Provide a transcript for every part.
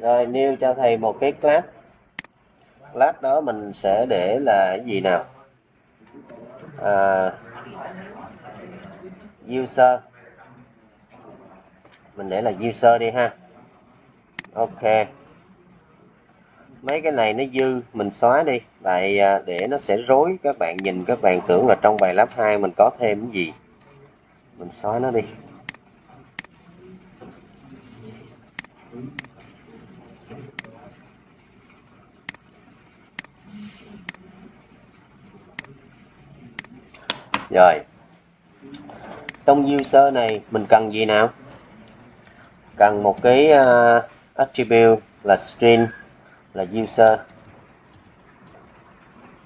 rồi nêu cho thầy một cái class class đó mình sẽ để là cái gì nào? À, user. Mình để là user đi ha. Ok mấy cái này nó dư mình xóa đi. Tại à, để nó sẽ rối. Các bạn nhìn các bạn tưởng là trong bài lớp 2 mình có thêm cái gì. Mình xóa nó đi. Rồi. Trong user này mình cần gì nào? Cần một cái uh, attribute là string là user.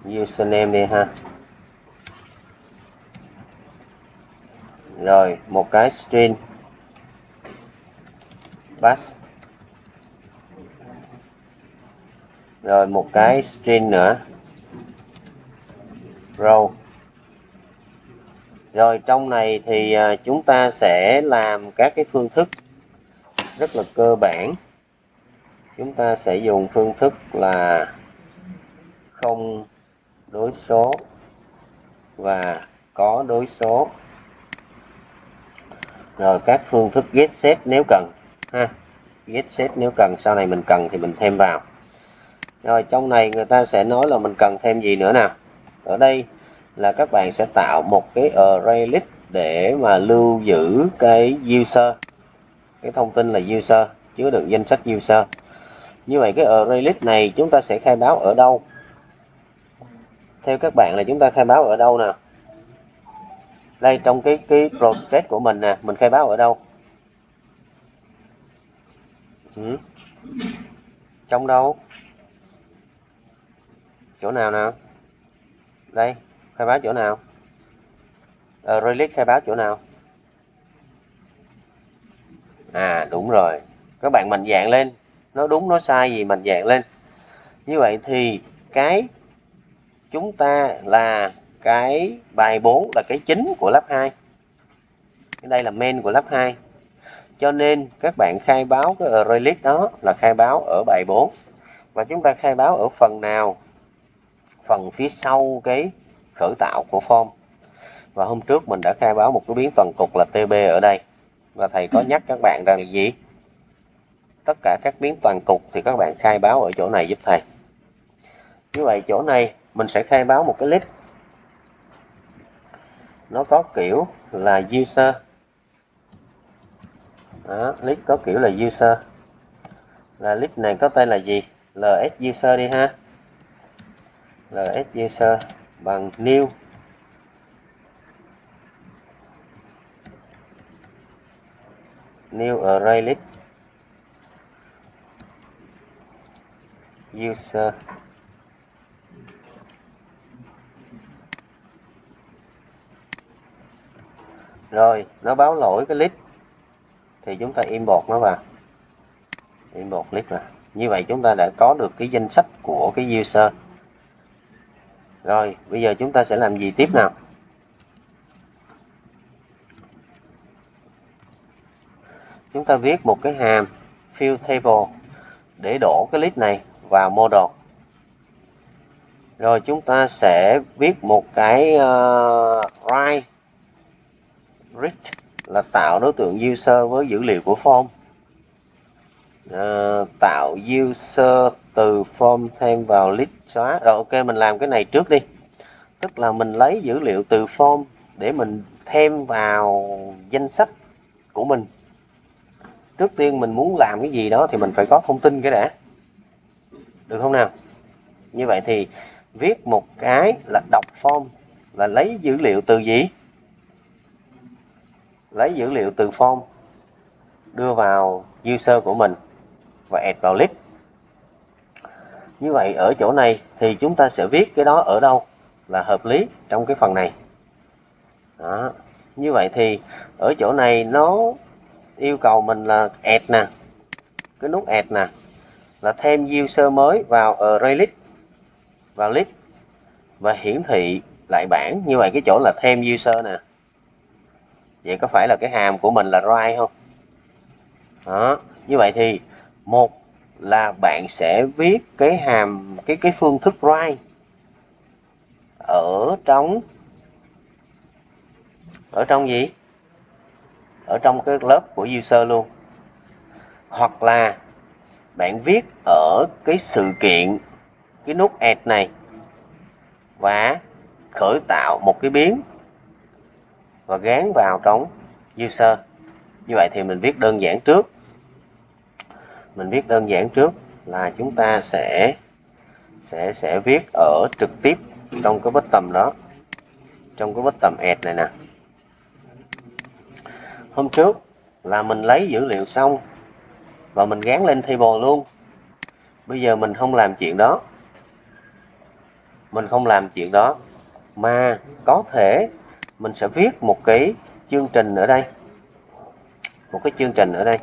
Username đi ha. Rồi, một cái string. Pass rồi, một cái string nữa. Row. Rồi, trong này thì à, chúng ta sẽ làm các cái phương thức rất là cơ bản chúng ta sẽ dùng phương thức là không đối số và có đối số. Rồi các phương thức get set nếu cần, ha. Get set nếu cần, sau này mình cần thì mình thêm vào. Rồi trong này người ta sẽ nói là mình cần thêm gì nữa nào. Ở đây là các bạn sẽ tạo một cái array list để mà lưu giữ cái user. Cái thông tin là user, chứa đựng danh sách user như vậy cái array list này chúng ta sẽ khai báo ở đâu? Theo các bạn là chúng ta khai báo ở đâu nè? Đây, trong cái cái project của mình nè, mình khai báo ở đâu? Ừ. trong đâu? Chỗ nào nào đây, khai báo chỗ nào? Array list khai báo chỗ nào? À đúng rồi. Các bạn mạnh dạng lên nó đúng, nó sai gì mạnh dạng lên. Như vậy thì cái chúng ta là cái bài 4 là cái chính của lớp 2 đây là main của lớp 2 cho nên các bạn khai báo cái array đó là khai báo ở bài 4 và chúng ta khai báo ở phần nào? Phần phía sau cái khởi tạo của form. Và hôm trước mình đã khai báo một cái biến toàn cục là TB ở đây. Và thầy có nhắc các bạn rằng là gì? Tất cả các biến toàn cục thì các bạn khai báo ở chỗ này giúp thầy. Như vậy chỗ này mình sẽ khai báo một cái list. Nó có kiểu là user. Đó, list có kiểu là user. Là list này có tên là gì? Ls user đi ha. Ls user bằng new. New array list. User rồi, nó báo lỗi cái list thì chúng ta import nó vào. Import list vào. Như vậy chúng ta đã có được cái danh sách của cái user. Rồi, bây giờ chúng ta sẽ làm gì tiếp nào? Chúng ta viết một cái hàm, fill table, để đổ cái list này và model rồi chúng ta sẽ viết một cái uh, write read là tạo đối tượng user với dữ liệu của form. Uh, tạo user từ form thêm vào list xóa rồi ok mình làm cái này trước đi. Tức là mình lấy dữ liệu từ form để mình thêm vào danh sách của mình. Trước tiên mình muốn làm cái gì đó thì mình phải có thông tin cái đã được không nào? Như vậy thì viết một cái là đọc form là lấy dữ liệu từ gì? Lấy dữ liệu từ form, đưa vào user của mình và add vào list. Như vậy ở chỗ này thì chúng ta sẽ viết cái đó ở đâu là hợp lý trong cái phần này. Đó. như vậy thì ở chỗ này nó yêu cầu mình là add nè, cái nút add nè là thêm user mới vào array list, vào list và hiển thị lại bảng. Như vậy cái chỗ là thêm user nè. Vậy có phải là cái hàm của mình là write không? Đó. Như vậy thì một là bạn sẽ viết cái hàm, cái cái phương thức write ở trong ở trong gì? Ở trong cái lớp của user luôn. Hoặc là bạn viết ở cái sự kiện, cái nút add này, và khởi tạo một cái biến, và gán vào trong user. Như vậy thì mình viết đơn giản trước. Mình viết đơn giản trước là chúng ta sẽ sẽ sẽ viết ở trực tiếp trong cái bottom đó, trong cái bottom add này nè. Hôm trước là mình lấy dữ liệu xong và mình gán lên table luôn. Bây giờ mình không làm chuyện đó. Mình không làm chuyện đó. Mà có thể mình sẽ viết một cái chương trình ở đây. Một cái chương trình ở đây.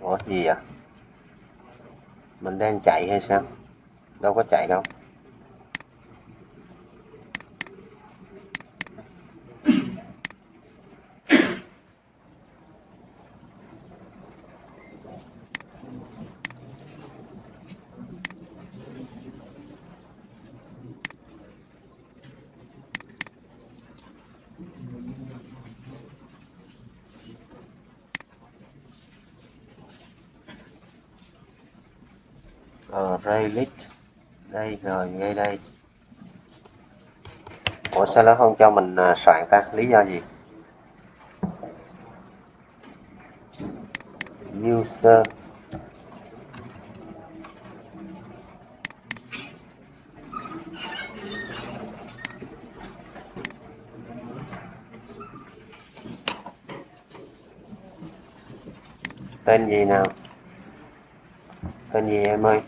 Ủa, gì vậy? Mình đang chạy hay sao? Đâu có chạy đâu. Ờ, đây rồi ngay đây. Ủa sao nó không cho mình à, soạn ta? Lý do gì? User. Tên gì nào? Tên gì em ơi?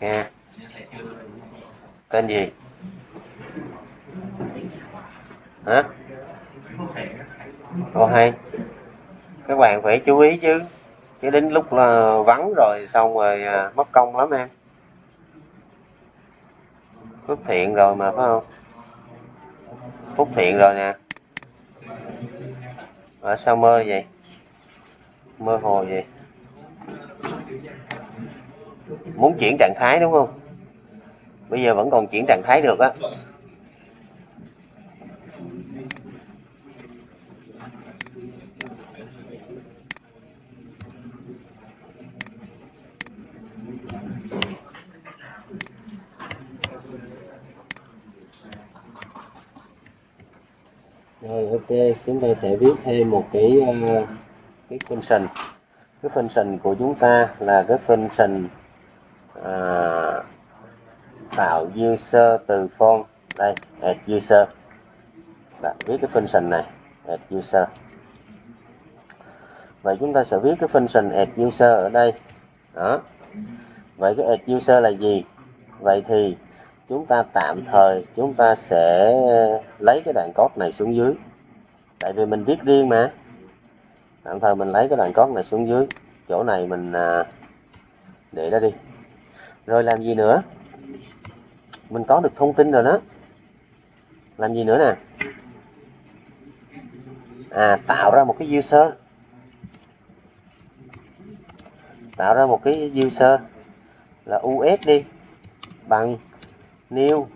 Nghe. Tên gì? Hả? Ồ hay. Các bạn phải chú ý chứ. Chứ đến lúc là vắng rồi, xong rồi à, mất công lắm em phước thiện rồi mà, phải không? Phúc thiện rồi nè. Ở sao mơ vậy? Mơ hồ vậy? Muốn chuyển trạng thái đúng không? Bây giờ vẫn còn chuyển trạng thái được á rồi ok chúng ta sẽ viết thêm một cái uh, cái function cái function của chúng ta là cái function uh, ờ, tạo user từ form đây add user đã viết cái function này add user vậy chúng ta sẽ viết cái function add user ở đây. Đó. Vậy cái add user là gì? Vậy thì chúng ta tạm thời chúng ta sẽ lấy cái đoạn code này xuống dưới tại vì mình viết riêng mà. Tạm thời mình lấy cái đoạn code này xuống dưới chỗ này mình à, để đó đi. Rồi làm gì nữa? Mình có được thông tin rồi đó. Làm gì nữa nè? À tạo ra một cái user. Tạo ra một cái user là us đi. Bằng new.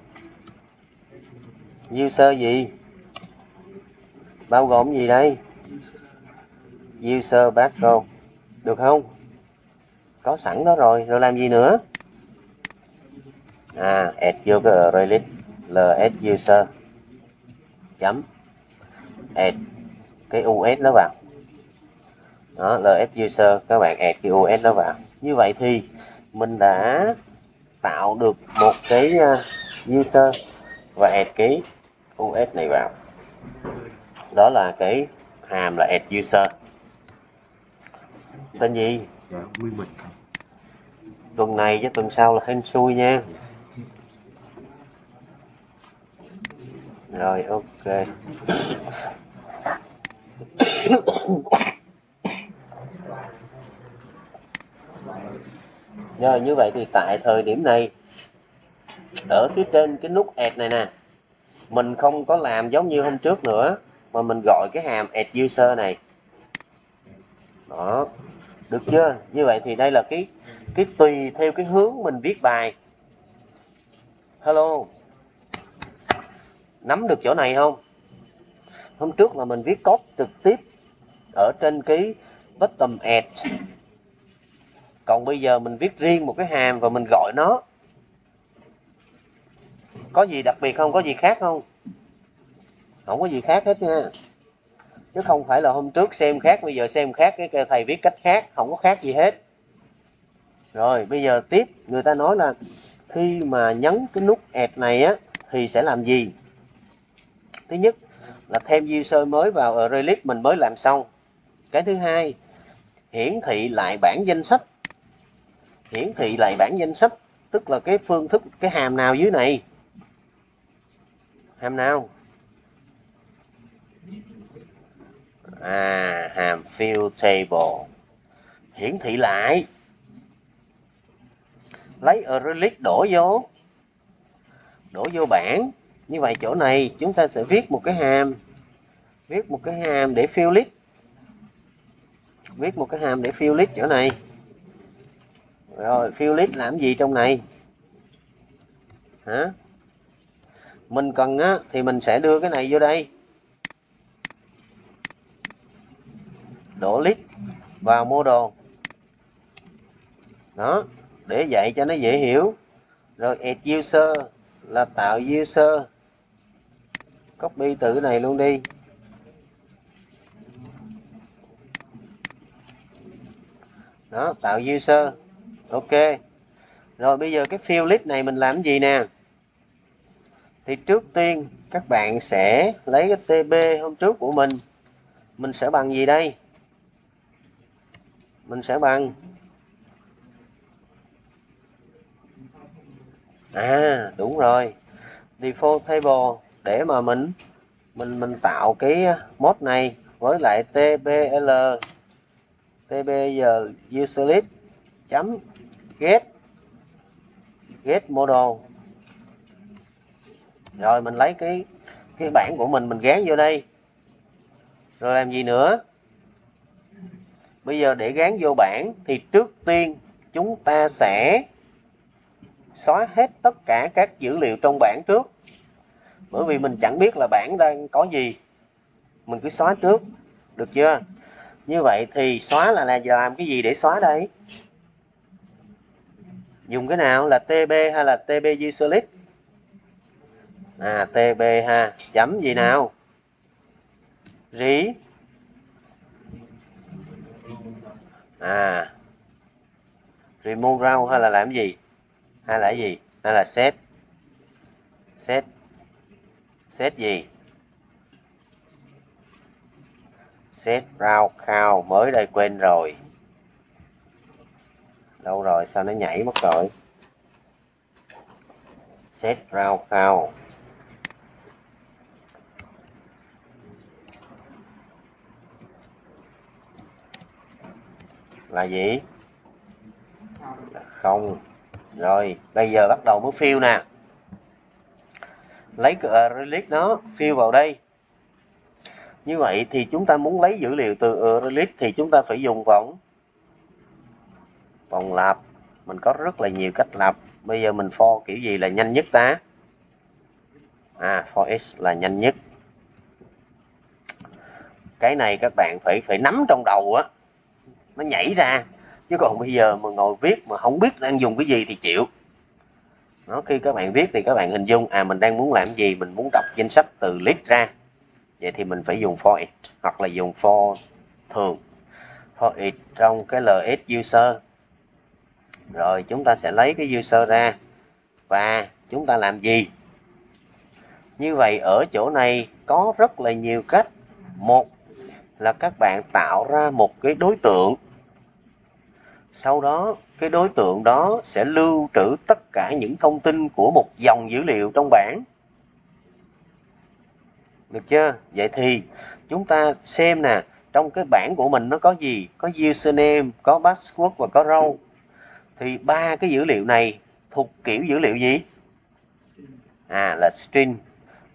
User gì? Bao gồm gì đây? User background. Được không? Có sẵn đó rồi rồi làm gì nữa? À add user release, ls user. Chấm. Add cái us đó vào. Đó, ls user, các bạn add cái us đó vào. Như vậy thì mình đã tạo được một cái à, user và add cái us này vào đó là cái hàm là add user. Tên gì? Dạ tuần này với tuần sau là hên xui nha. Rồi ok. Rồi như vậy thì tại thời điểm này ở phía trên cái nút add này nè mình không có làm giống như hôm trước nữa mà mình gọi cái hàm add user này. Đó. Được chưa? Như vậy thì đây là cái cái tùy theo cái hướng mình viết bài. Hello. Nắm được chỗ này không? Hôm trước là mình viết code trực tiếp ở trên cái bottom add còn bây giờ mình viết riêng một cái hàm và mình gọi nó. Có gì đặc biệt không? Có gì khác không? Không có gì khác hết nha. Chứ không phải là hôm trước xem khác, bây giờ xem khác, cái thầy viết cách khác, không có khác gì hết. Rồi, bây giờ tiếp, người ta nói là khi mà nhấn cái nút add này á, thì sẽ làm gì? Thứ nhất là thêm user mới vào release, mình mới làm xong. Cái thứ hai, hiển thị lại bản danh sách. Hiển thị lại bản danh sách, tức là cái phương thức, cái hàm nào dưới này? Hàm nào? À hàm fill table. Hiển thị lại. Lấy a đổ vô. Đổ vô bảng. Như vậy chỗ này chúng ta sẽ viết một cái hàm viết một cái hàm để fill list. Viết một cái hàm để fill list chỗ này. Rồi, fill list làm gì trong này? Hả? Mình cần á, thì mình sẽ đưa cái này vô đây. Đổ lít vào mua đồ. đó, để dạy cho nó dễ hiểu. Rồi add user là tạo user. Copy từ này luôn đi. Đó, tạo user. Ok. Rồi bây giờ cái field list này mình làm gì nè? Thì trước tiên các bạn sẽ lấy cái tb hôm trước của mình. Mình sẽ bằng gì đây? Mình sẽ bằng. À đúng rồi. Default table, để mà mình mình mình tạo cái mod này với lại tbl tbl user list chấm get get model. Rồi mình lấy cái cái bảng của mình mình gán vô đây. Rồi làm gì nữa? Bây giờ để gán vô bảng thì trước tiên chúng ta sẽ xóa hết tất cả các dữ liệu trong bảng trước. Bởi vì mình chẳng biết là bảng đang có gì. Mình cứ xóa trước được chưa? Như vậy thì xóa là, là làm cái gì để xóa đây? Dùng cái nào? Là tb hay là tb user à tb ha. Chấm gì nào? Rí à. Remove rau hay là làm gì? Hay là gì? Hay là set? Set. Set gì? Set round count mới đây quên rồi. Đâu rồi sao nó nhảy mất rồi? Set round count là gì? Là không. Rồi bây giờ bắt đầu mới phiêu nè. Lấy uh, release nó phiêu vào đây. Như vậy thì chúng ta muốn lấy dữ liệu từ uh, release thì chúng ta phải dùng vòng vòng lặp. Mình có rất là nhiều cách lặp. Bây giờ mình for kiểu gì là nhanh nhất ta? À for x là nhanh nhất. Cái này các bạn phải phải nắm trong đầu á nó nhảy ra. Chứ còn bây giờ mà ngồi viết mà không biết đang dùng cái gì thì chịu. Nó khi các bạn viết thì các bạn hình dung à mình đang muốn làm gì, mình muốn đọc danh sách từ list ra. Vậy thì mình phải dùng for it, hoặc là dùng for thường. For it trong cái ls user. Rồi chúng ta sẽ lấy cái user ra. Và chúng ta làm gì? Như vậy ở chỗ này có rất là nhiều cách. Một là các bạn tạo ra một cái đối tượng sau đó, cái đối tượng đó sẽ lưu trữ tất cả những thông tin của một dòng dữ liệu trong bảng. Được chưa? Vậy thì, chúng ta xem nè, trong cái bảng của mình nó có gì? Có username, có password và có row thì ba cái dữ liệu này thuộc kiểu dữ liệu gì? À là string.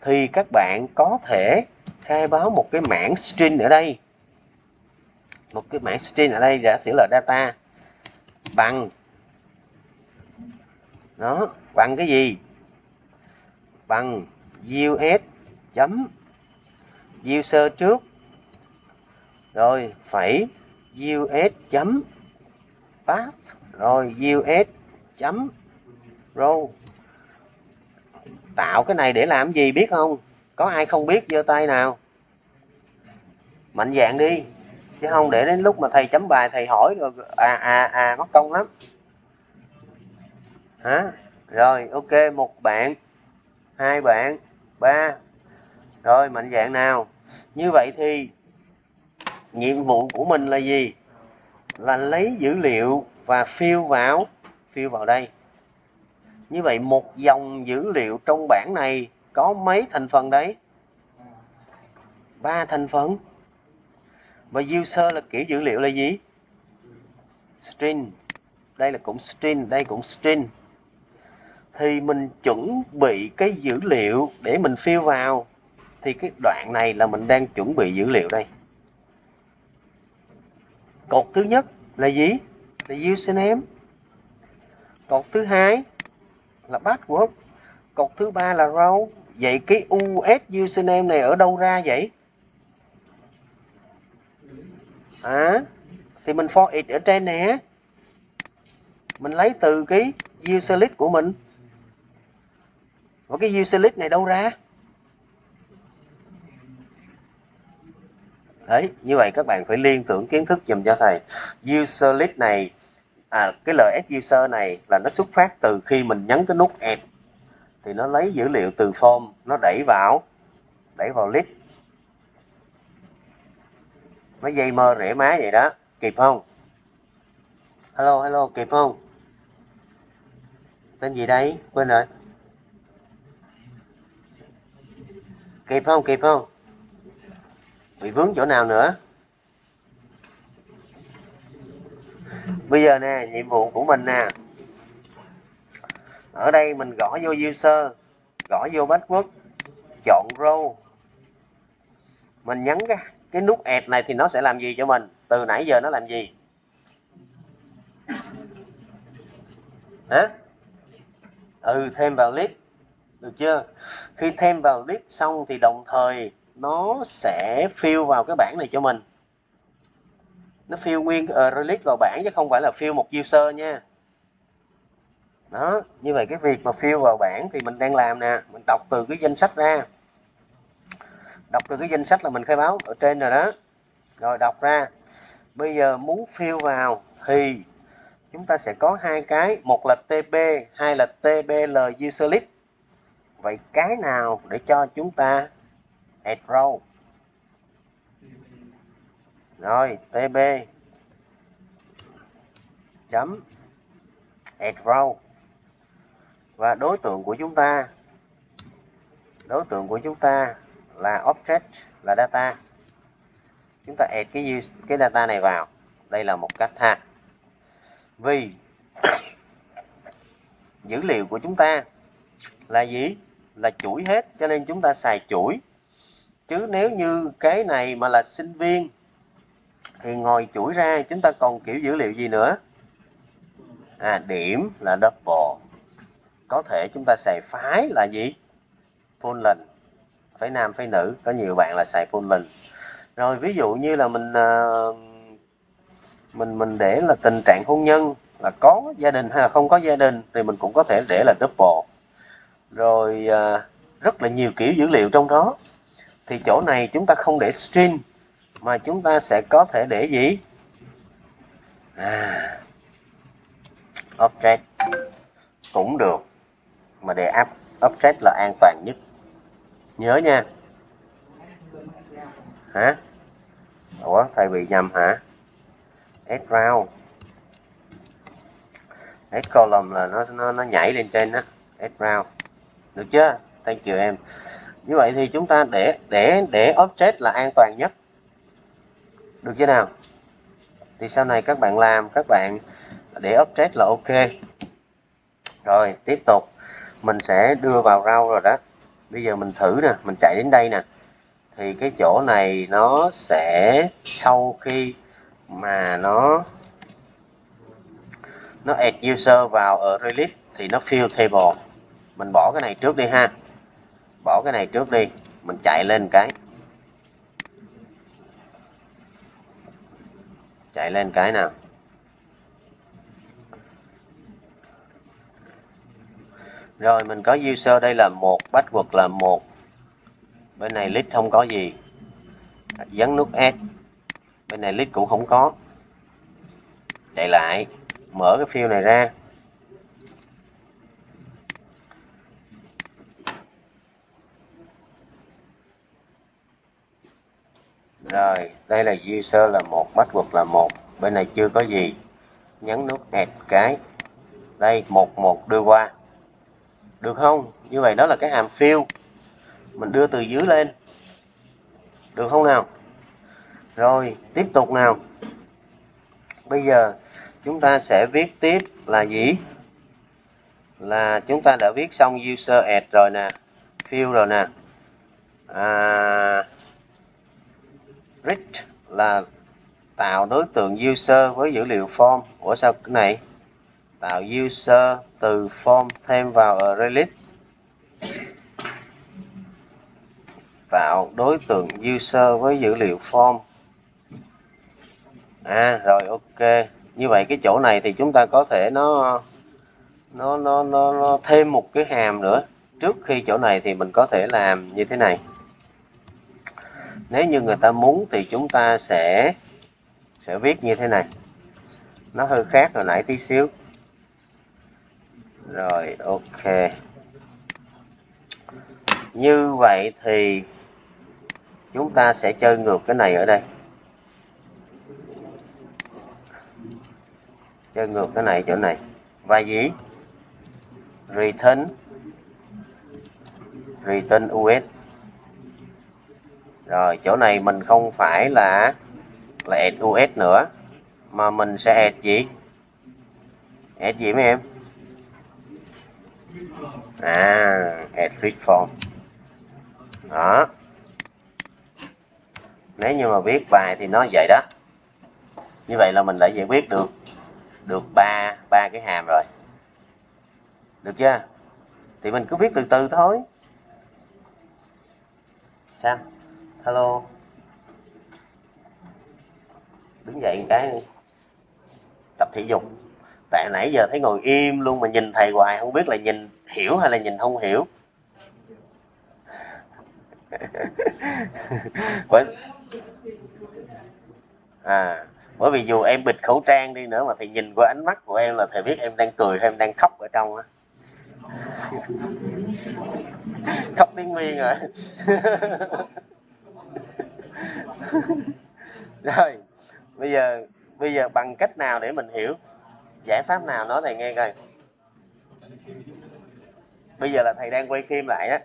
Thì các bạn có thể khai báo một cái mảng string ở đây. Một cái mảng string ở đây giả sử là data bằng. Nó bằng cái gì? Bằng us chấm user trước. Rồi, phẩy us chấm pass. Rồi us chấm row. Tạo cái này để làm gì biết không? Có ai không biết giơ tay nào? Mạnh dạng đi chứ không, để đến lúc mà thầy chấm bài, thầy hỏi rồi à à à mất công lắm. Hả? Rồi, ok, một bạn, hai bạn, ba. Rồi, mạnh dạng nào? Như vậy thì, nhiệm vụ của mình là gì? Là lấy dữ liệu và phiêu vào phiêu vào đây. Như vậy, một dòng dữ liệu trong bảng này có mấy thành phần đấy? Ba thành phần và user là kiểu dữ liệu là gì? String. Đây là cũng string, đây cũng string. Thì mình chuẩn bị cái dữ liệu để mình fill vào. Thì cái đoạn này là mình đang chuẩn bị dữ liệu đây. Cột thứ nhất là gì? Là username cột thứ hai là password. Cột thứ ba là row. Vậy cái us username này ở đâu ra vậy? À thì mình for it ở trên nè. Mình lấy từ cái user list của mình. Và cái user list này đâu ra? Đấy như vậy các bạn phải liên tưởng kiến thức dùm cho thầy. User list này à, cái ls user này là nó xuất phát từ khi mình nhấn cái nút add. Thì nó lấy dữ liệu từ form nó đẩy vào đẩy vào list nó dây mơ rễ má vậy đó. Kịp không? Hello hello, kịp không? Tên gì đây? Quên rồi. Kịp không kịp không? Bị vướng chỗ nào nữa? Bây giờ nè, nhiệm vụ của mình nè. Ở đây mình gõ vô user, gõ vô bách quốc chọn row. Mình nhấn cái cái nút ẹt này thì nó sẽ làm gì cho mình? Từ nãy giờ nó làm gì? Hả? Ừ thêm vào list được chưa? Khi thêm vào list xong thì đồng thời nó sẽ fill vào cái bảng này cho mình. Nó fill nguyên uh, release vào bảng chứ không phải là fill một user nha. Đó như vậy cái việc mà fill vào bảng thì mình đang làm nè. Mình đọc từ cái danh sách ra đọc từ cái danh sách là mình khai báo ở trên rồi đó. Rồi, đọc ra. Bây giờ muốn fill vào thì chúng ta sẽ có hai cái, một là TB hai là TBL user list vậy cái nào để cho chúng ta add row? Rồi TB chấm. Add row. Và đối tượng của chúng ta, đối tượng của chúng ta là object, là data. Chúng ta add cái cái data này vào. Đây là một cách ha. Vì dữ liệu của chúng ta là gì? Là chuỗi hết, cho nên chúng ta xài chuỗi. Chứ nếu như cái này mà là sinh viên, thì ngồi chuỗi ra, chúng ta còn kiểu dữ liệu gì nữa? À điểm là double. Có thể chúng ta xài phái là gì? Full length phái nam phái nữ có nhiều bạn là xài full lình rồi ví dụ như là mình uh, mình mình để là tình trạng hôn nhân là có gia đình hay là không có gia đình thì mình cũng có thể để là double. Rồi uh, rất là nhiều kiểu dữ liệu trong đó. Thì chỗ này chúng ta không để string mà chúng ta sẽ có thể để gì? À, object cũng được mà để app object là an toàn nhất nhớ nha. Hả? Ủa, thầy bị nhầm hả? Add round. Add column là nó nó nó nhảy lên trên đó add round. Được chưa? Thank you em. Như vậy thì chúng ta để để để object là an toàn nhất. Được chưa nào? Thì sau này các bạn làm, các bạn để object là ok. Rồi, tiếp tục. Mình sẽ đưa vào rau rồi đó bây giờ mình thử nè, mình chạy đến đây nè. Thì cái chỗ này nó sẽ sau khi mà nó nó add user vào ở release thì nó fill table. Mình bỏ cái này trước đi ha. Bỏ cái này trước đi, mình chạy lên cái. Chạy lên cái nào. Rồi, mình có user đây là một password là một. Bên này list không có gì. Dấn nút add bên này list cũng không có. Chạy lại. Mở cái field này ra. Rồi, đây là user là một password là một. Bên này chưa có gì. Nhấn nút add cái. Đây, một một, đưa qua được không? Như vậy đó là cái hàm fill. Mình đưa từ dưới lên. Được không nào? Rồi tiếp tục nào. Bây giờ chúng ta sẽ viết tiếp là gì? Là chúng ta đã viết xong user add rồi nè fill rồi nè. À, reach là tạo đối tượng user với dữ liệu form. Của sao cái này? Tạo user từ form thêm vào arraylist tạo đối tượng user với dữ liệu form. À rồi ok. Như vậy cái chỗ này thì chúng ta có thể nó nó nó nó, nó thêm một cái hàm nữa. Trước khi chỗ này thì mình có thể làm như thế này. Nếu như người ta muốn thì chúng ta sẽ sẽ viết như thế này. Nó hơi khác hồi nãy tí xíu rồi, ok. Như vậy thì chúng ta sẽ chơi ngược cái này ở đây. Chơi ngược cái này chỗ này. Và gì? Return. Return us rồi, chỗ này mình không phải là là add us nữa, mà mình sẽ add gì? Add gì mấy em? À add read form. Đó. Nếu như mà viết bài thì nó vậy đó. Như vậy là mình đã giải quyết được được ba ba cái hàm rồi. Được chưa? Thì mình cứ viết từ từ thôi. Sao? Hello. Đứng dậy một cái đi. Tập thể dục tại nãy giờ thấy ngồi im luôn mà nhìn thầy hoài, không biết là nhìn hiểu hay là nhìn không hiểu. Bởi à bởi vì dù em bịt khẩu trang đi nữa mà thì nhìn qua ánh mắt của em là thầy biết em đang cười hay em đang khóc ở trong á. Khóc tiếng nguyên rồi. Rồi, bây giờ bây giờ bằng cách nào để mình hiểu? Giải pháp nào nói thầy nghe coi. Bây giờ là thầy đang quay phim lại á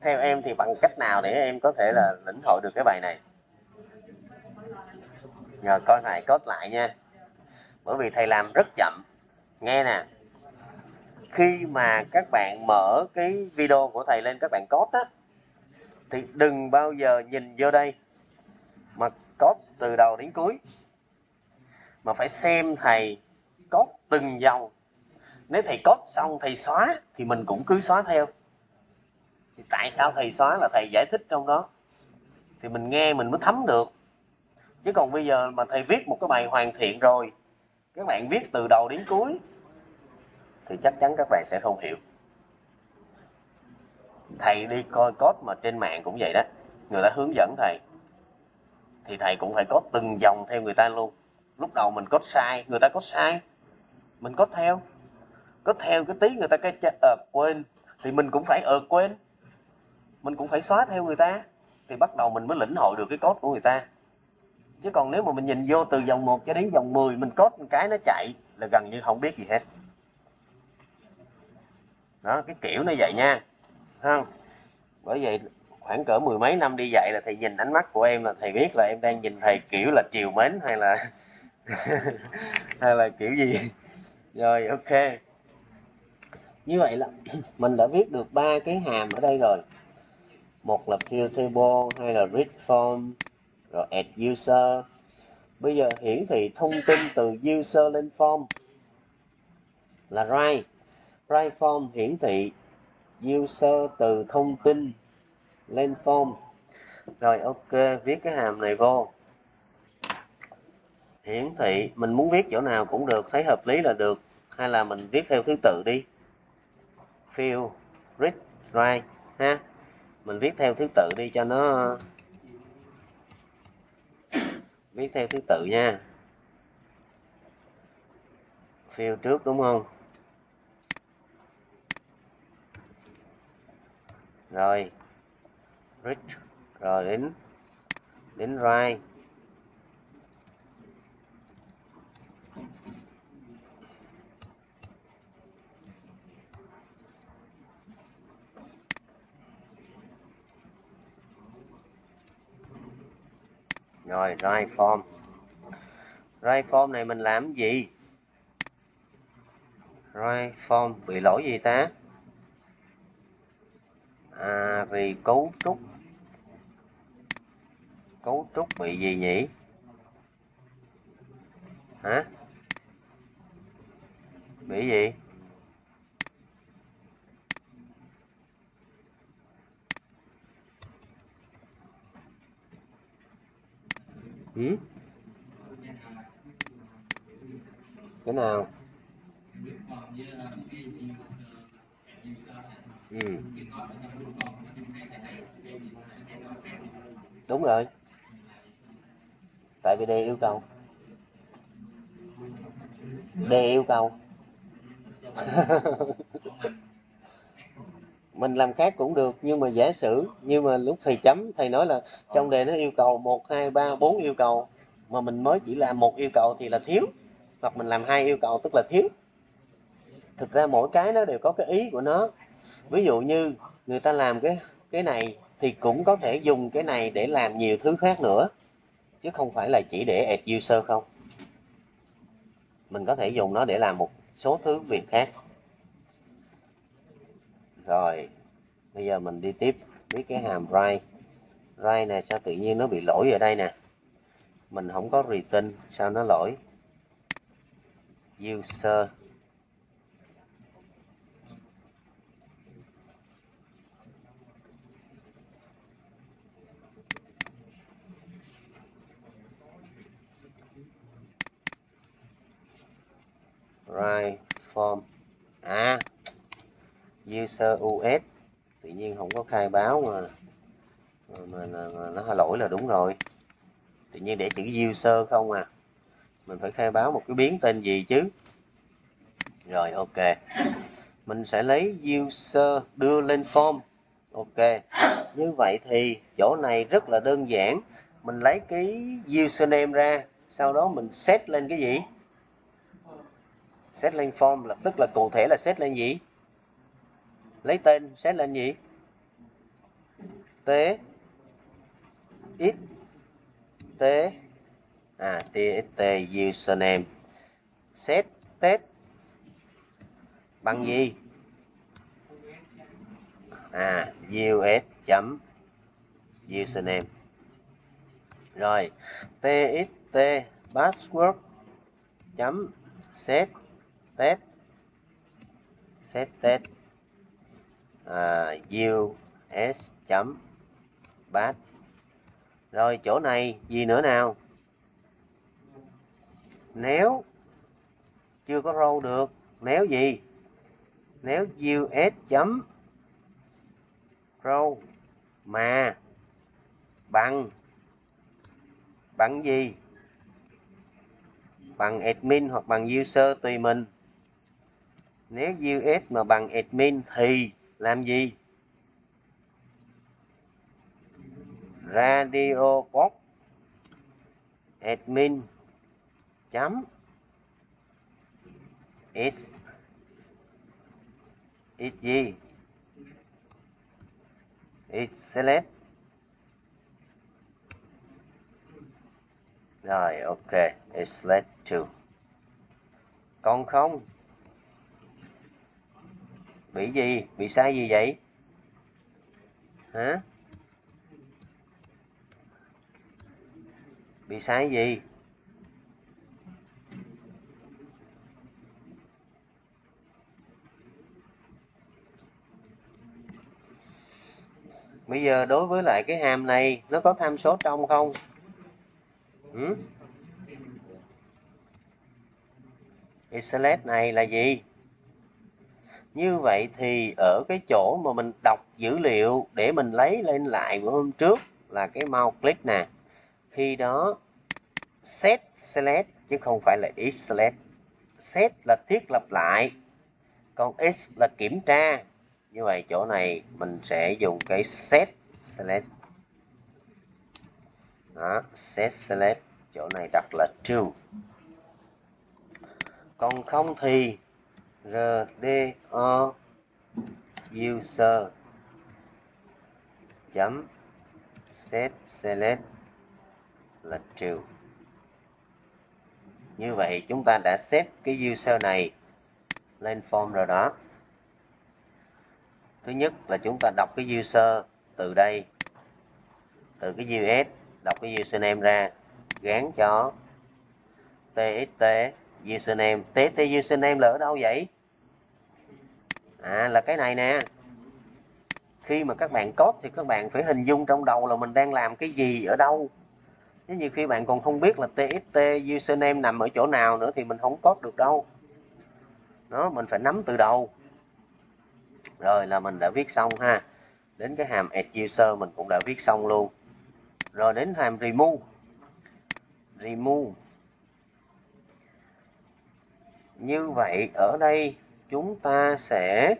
theo em thì bằng cách nào để em có thể là lĩnh hội được cái bài này? Nhờ coi thầy cốt lại nha. Bởi vì thầy làm rất chậm. Nghe nè. Khi mà các bạn mở cái video của thầy lên, các bạn cốt á, thì đừng bao giờ nhìn vô đây mà cốt từ đầu đến cuối. Mà phải xem thầy cốt từng dòng. Nếu thầy cốt xong thầy xóa thì mình cũng cứ xóa theo. Thì tại sao thầy xóa là thầy giải thích trong đó? Thì mình nghe mình mới thấm được. Chứ còn bây giờ mà thầy viết một cái bài hoàn thiện rồi, các bạn viết từ đầu đến cuối, thì chắc chắn các bạn sẽ không hiểu. Thầy đi coi code mà trên mạng cũng vậy đó, người ta hướng dẫn thầy. Thì thầy cũng phải code từng dòng theo người ta luôn. Lúc đầu mình code sai, người ta code sai mình có theo. Có theo cái tí người ta cái ờ quên. Thì mình cũng phải ờ quên. Mình cũng phải xóa theo người ta. Thì bắt đầu mình mới lĩnh hội được cái code của người ta. Chứ còn nếu mà mình nhìn vô từ dòng 1 cho đến dòng 10 mình code một cái nó chạy là gần như không biết gì hết. Đó, cái kiểu nó vậy nha. Không? Bởi vậy khoảng cỡ mười mấy năm đi dạy là thầy nhìn ánh mắt của em là thầy biết là em đang nhìn thầy kiểu là triều mến hay là hay là kiểu gì rồi, ok. Như vậy là mình đã viết được ba cái hàm ở đây rồi. Một là fill table hay là read form rồi add user. Bây giờ hiển thị thông tin từ user lên form. Là write write form hiển thị user từ thông tin lên form. Rồi, ok, viết cái hàm này vô hiển thị, mình muốn viết chỗ nào cũng được, thấy hợp lý là được. Hay là mình viết theo thứ tự đi. Fill, read, write, ha. Mình viết theo thứ tự đi cho nó viết theo thứ tự nha. Fill trước, đúng không? Rồi. Read, rồi đến đến write. Rồi write form. Write form này mình làm gì? Write form bị lỗi gì ta? À vì cấu trúc. Cấu trúc bị gì nhỉ? Hả? Bị gì? Ừ? cái nào ừ. đúng rồi tại vì đề yêu cầu đề yêu cầu mình làm khác cũng được, nhưng mà giả sử, nhưng mà lúc thầy chấm, thầy nói là trong đề nó yêu cầu một, hai, ba, bốn yêu cầu, mà mình mới chỉ làm một yêu cầu thì là thiếu. Hoặc mình làm hai yêu cầu tức là thiếu. Thực ra mỗi cái nó đều có cái ý của nó. Ví dụ như người ta làm cái cái này thì cũng có thể dùng cái này để làm nhiều thứ khác nữa, chứ không phải là chỉ để add user không. Mình có thể dùng nó để làm một số thứ việc khác rồi, bây giờ mình đi tiếp với cái hàm right right này sao tự nhiên nó bị lỗi ở đây nè? Mình không có return, sao nó lỗi? User. Right form. À user us tự nhiên không có khai báo mà mà, mà, mà nó lỗi là đúng rồi. Tự nhiên để chữ user không à. Mình phải khai báo một cái biến tên gì chứ? Rồi ok. Mình sẽ lấy user đưa lên form. Ok. Như vậy thì chỗ này rất là đơn giản. Mình lấy cái username ra sau đó mình set lên cái gì? Set lên form là tức là cụ thể là set lên gì? Lấy tên sẽ là gì t. X. T. À txt username. Set, test. Bằng gì? À us chấm username. Rồi txt password chấm set, test. Set, test. Ờ, uh, us chấm bat rồi chỗ này gì nữa nào? Nếu chưa có râu được nếu gì? Nếu us chấm râu mà bằng bằng gì? Bằng admin hoặc bằng user tùy mình. Nếu us mà bằng admin thì làm gì? Radio pop admin chấm is is gì? Is select rồi, ok. Is select to còn không? Bị gì? Bị sai gì vậy? Hả? Bị sai gì? Bây giờ đối với lại cái hàm này, nó có tham số trong không? Ừ? select này là gì? Như vậy thì ở cái chỗ mà mình đọc dữ liệu để mình lấy lên lại của hôm trước là cái mouse click nè. Khi đó, set, select, chứ không phải là is, select. Set là thiết lập lại, còn is là kiểm tra. Như vậy chỗ này mình sẽ dùng cái set, select. Đó, set, select, chỗ này đặt là true. Còn không thì rdo user chấm set select là true như vậy, chúng ta đã set cái user này lên form rồi đó. Thứ nhất là chúng ta đọc cái user từ đây, từ cái us đọc cái username ra, gán cho txt username tt username là ở đâu vậy? À là cái này nè. Khi mà các bạn code thì các bạn phải hình dung trong đầu là mình đang làm cái gì, ở đâu. Nếu như khi bạn còn không biết là txt username nằm ở chỗ nào nữa thì mình không code được đâu. Nó mình phải nắm từ đầu. Rồi là mình đã viết xong ha. Đến cái hàm add user mình cũng đã viết xong luôn. Rồi đến hàm remove. Remove như vậy, ở đây chúng ta sẽ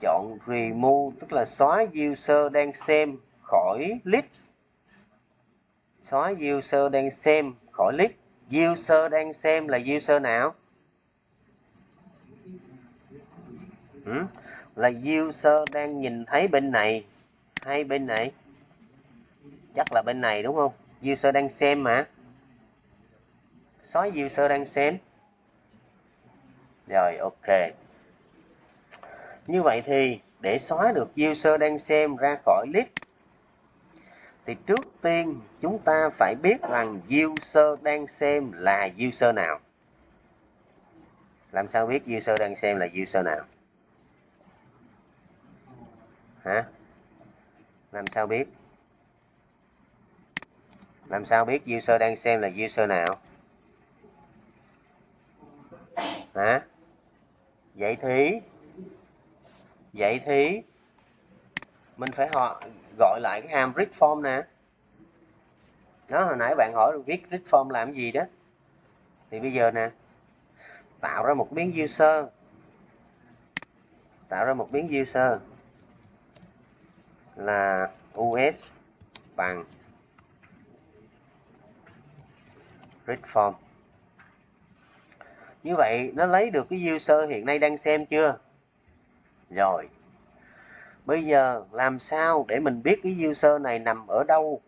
chọn remove, tức là xóa user đang xem khỏi list. Xóa user đang xem khỏi list. User đang xem là user nào? Ừ? là user đang nhìn thấy bên này. Hay bên này? Chắc là bên này, đúng không? User đang xem mà. Xóa user đang xem rồi, ok. Như vậy thì, để xóa được user đang xem ra khỏi list, thì trước tiên chúng ta phải biết rằng user đang xem là user nào. Làm sao biết user đang xem là user nào? Hả? Làm sao biết? Làm sao biết user đang xem là user nào? Hả? Vậy thì vậy thì, mình phải họ, gọi lại cái hàm read form nè. Đó, hồi nãy bạn hỏi viết read form làm gì đó. Thì bây giờ nè, tạo ra một biến user. Tạo ra một biến user là us bằng read form như vậy nó lấy được cái user hiện nay đang xem chưa? Rồi. Bây giờ làm sao để mình biết cái user này nằm ở đâu?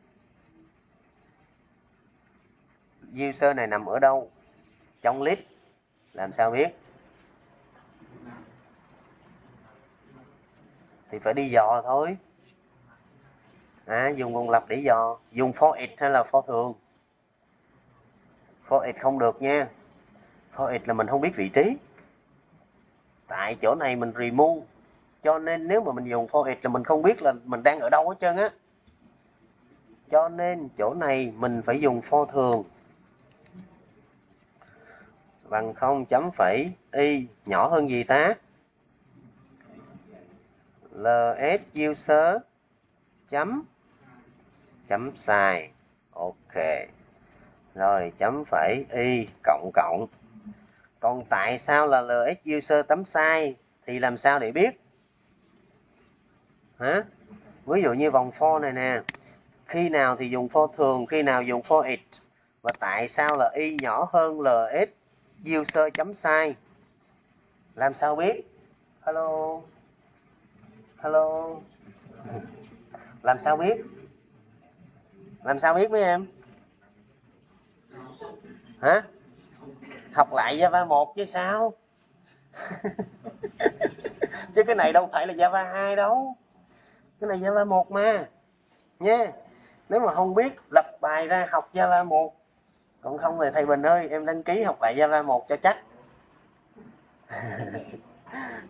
User này nằm ở đâu? Trong list làm sao biết? Thì phải đi dò thôi. À, dùng vòng lập để dò. Dùng for it hay là for thường? For it không được nha for là mình không biết vị trí. Tại chỗ này mình remove. Cho nên nếu mà mình dùng for là mình không biết là mình đang ở đâu hết trơn á. Cho nên chỗ này mình phải dùng for thường. Bằng không chấm phẩy y nhỏ hơn gì ta? Ls user chấm chấm sai ok. Rồi, chấm phẩy y cộng cộng còn tại sao là LX user tấm sai, thì làm sao để biết? Hả? Ví dụ như vòng for này nè. Khi nào thì dùng for thường, khi nào dùng for it và tại sao là y nhỏ hơn LX user chấm sai? Làm sao biết? Hello? Hello? Làm sao biết? Làm sao biết mấy em? Hả? Học lại Java 1 chứ sao? Chứ cái này đâu phải là Java 2 đâu. Cái này Java 1 mà. Nha, nếu mà không biết lập bài ra học Java 1 còn không thì thầy Bình ơi, em đăng ký học lại Java 1 cho chắc.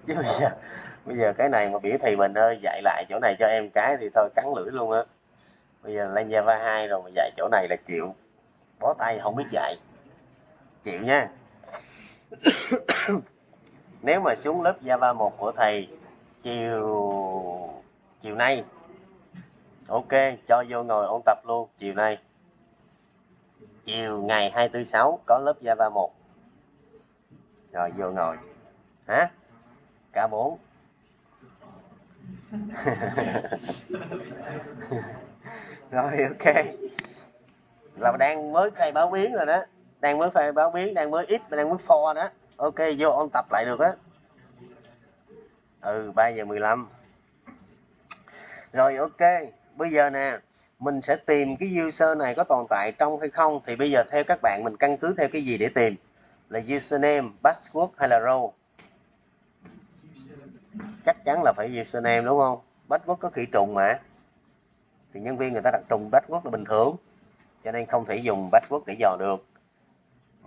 Chứ bây giờ bây giờ cái này mà biểu thầy Bình ơi, dạy lại chỗ này cho em cái thì thôi, cắn lưỡi luôn á. Bây giờ lên Java 2 rồi mà dạy chỗ này là chịu. Bó tay không biết dạy. Chịu nha. nếu mà xuống lớp Java 1 của thầy chiều chiều nay, ok, cho vô ngồi ôn tập luôn, chiều nay. Chiều ngày 246 có lớp Java 1 rồi, vô ngồi. Hả? Cả bốn. Rồi, ok. Là đang mới khai báo biến rồi đó đang mới phải báo biến đang mới ít đang mới for đó. Ok, vô ôn tập lại được á. Ừ 3 giờ 15 rồi, ok. Bây giờ nè, mình sẽ tìm cái user này có tồn tại trong hay không. Thì bây giờ theo các bạn, mình căn cứ theo cái gì để tìm? Là username, password hay là role? Chắc chắn là phải username, đúng không? Password có khỉ trùng mà. Thì nhân viên người ta đặt trùng password là bình thường, cho nên không thể dùng password để dò được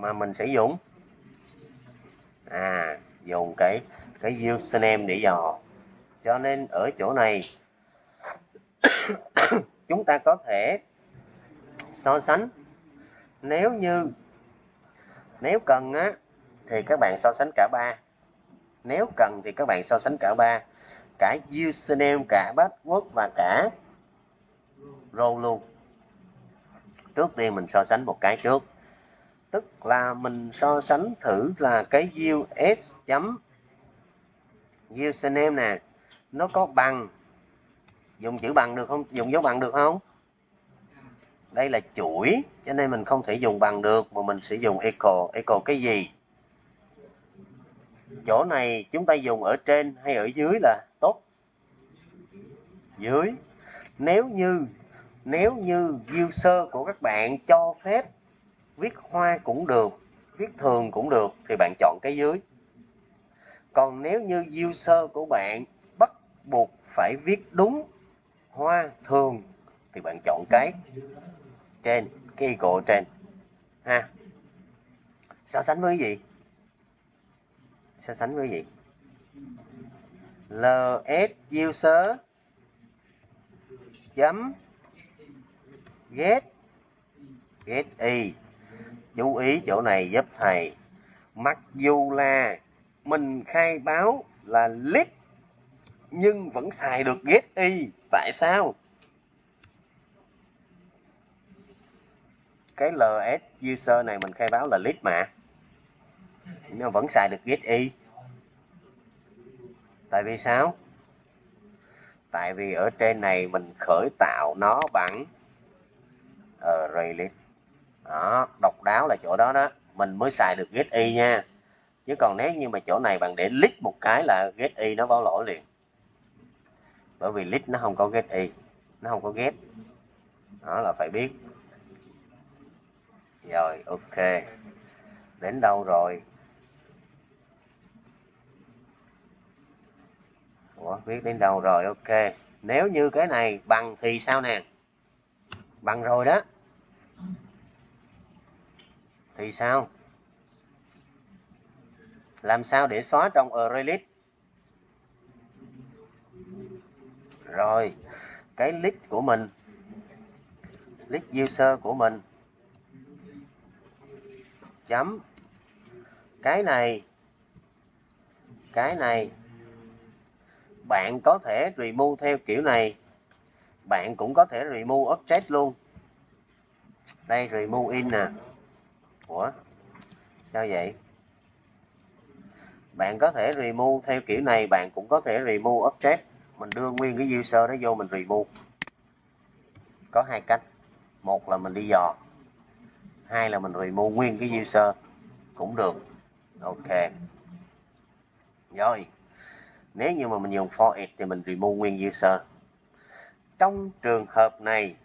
mà mình sẽ dùng. À dùng cái cái username để dò. Cho nên ở chỗ này, chúng ta có thể so sánh. Nếu như, nếu cần á, thì các bạn so sánh cả ba. Nếu cần thì các bạn so sánh cả ba. Cả username, cả password và cả role luôn. Trước tiên mình so sánh một cái trước tức là mình so sánh thử là cái us chấm username nè, nó có bằng. Dùng chữ bằng được không? Dùng dấu bằng được không? Đây là chuỗi, cho nên mình không thể dùng bằng được, mà mình sẽ dùng echo. Echo cái gì? Chỗ này chúng ta dùng ở trên hay ở dưới là tốt? Dưới. Nếu như nếu như user của các bạn cho phép viết hoa cũng được, viết thường cũng được thì bạn chọn cái dưới. Còn nếu như user của bạn bắt buộc phải viết đúng hoa thường thì bạn chọn cái trên, cái icon trên. Ha? So sánh với gì? So sánh với gì? Ls user chấm get get y chú ý chỗ này giúp thầy. Mặc dù là mình khai báo là lít, nhưng vẫn xài được get y. Tại sao? Cái ls user này mình khai báo là list mà. Nó vẫn xài được get y. Tại vì sao? Tại vì ở trên này mình khởi tạo nó bằng array list đó độc đáo là chỗ đó đó. Mình mới xài được get y nha. Chứ còn nếu như mà chỗ này bạn để lít một cái là get y nó báo lỗi liền. Bởi vì lít nó không có get y nó không có get đó là phải biết. Rồi ok. Đến đâu rồi? Ủa, viết đến đâu rồi? Ok. Nếu như cái này bằng thì sao nè? Bằng rồi đó thì sao? Làm sao để xóa trong array rồi, cái list của mình, list user của mình. Chấm. Cái này cái này, bạn có thể remove theo kiểu này. Bạn cũng có thể remove object luôn. Đây, remove in nè ủa? Sao vậy? Bạn có thể remove theo kiểu này, bạn cũng có thể remove object. Mình đưa nguyên cái user đó vô mình remove. Có hai cách. Một là mình đi dò. Hai là mình remove nguyên cái user. Cũng được. Ok. Rồi. Nếu như mà mình dùng for it thì mình remove nguyên user. Trong trường hợp này,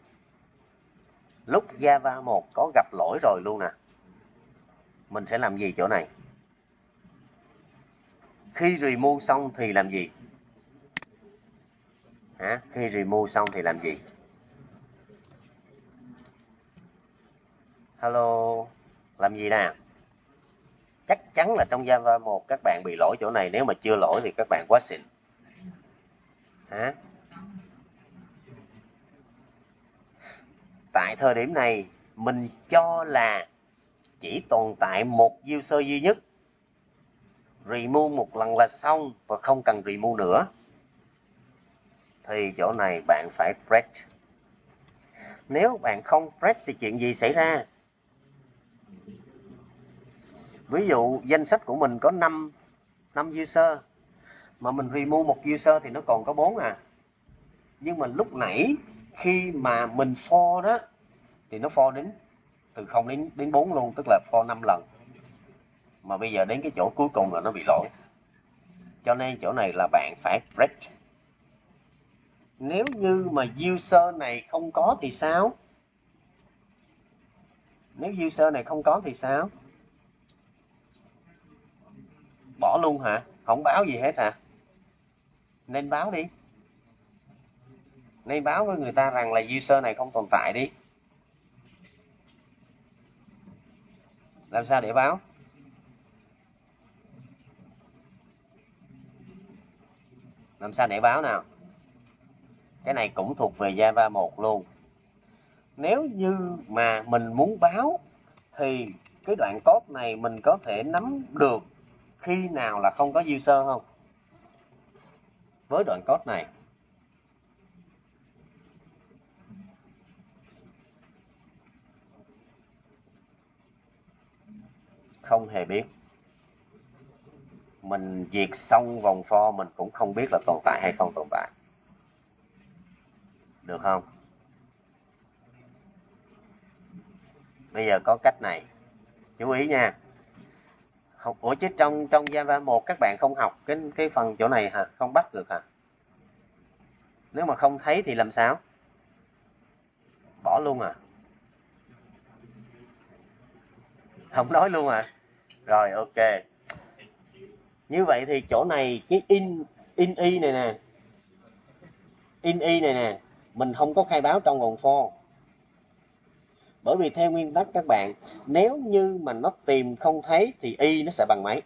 lúc Java 1 có gặp lỗi rồi luôn nè mình sẽ làm gì chỗ này? Khi remove xong thì làm gì? Hả? Khi remove xong thì làm gì? Hello, làm gì nè? Chắc chắn là trong Java 1 các bạn bị lỗi chỗ này. Nếu mà chưa lỗi thì các bạn quá xịn. Hả? Tại thời điểm này, mình cho là chỉ tồn tại một user duy nhất. Remove một lần là xong và không cần remove nữa. Thì chỗ này bạn phải break nếu bạn không break thì chuyện gì xảy ra? Ví dụ danh sách của mình có 5 5 user mà mình remove một user thì nó còn có 4 à. Nhưng mà lúc nãy khi mà mình for đó, thì nó for đến từ 0 đến đến 4 luôn, tức là for 5 lần. Mà bây giờ đến cái chỗ cuối cùng là nó bị lỗi. Cho nên chỗ này là bạn phải break. Nếu như mà user này không có thì sao? Nếu user này không có thì sao? Bỏ luôn hả? Không báo gì hết hả? Nên báo đi. Nên báo với người ta rằng là user này không tồn tại đi. Làm sao để báo? Làm sao để báo nào? Cái này cũng thuộc về Java 1 luôn. Nếu như mà mình muốn báo, thì cái đoạn code này mình có thể nắm được khi nào là không có user không? Với đoạn code này. Không hề biết. Mình diệt xong vòng pho, mình cũng không biết là tồn tại hay không tồn tại. Được không? Bây giờ có cách này. Chú ý nha. Học ủa chứ trong trong Java một các bạn không học cái cái phần chỗ này hả? Không bắt được hả? Nếu mà không thấy thì làm sao? Bỏ luôn à? Không nói luôn à? Rồi, ok. Như vậy thì chỗ này, cái in in y này nè. In y này nè, mình không có khai báo trong nguồn for bởi vì theo nguyên tắc các bạn, nếu như mà nó tìm không thấy thì y nó sẽ bằng mấy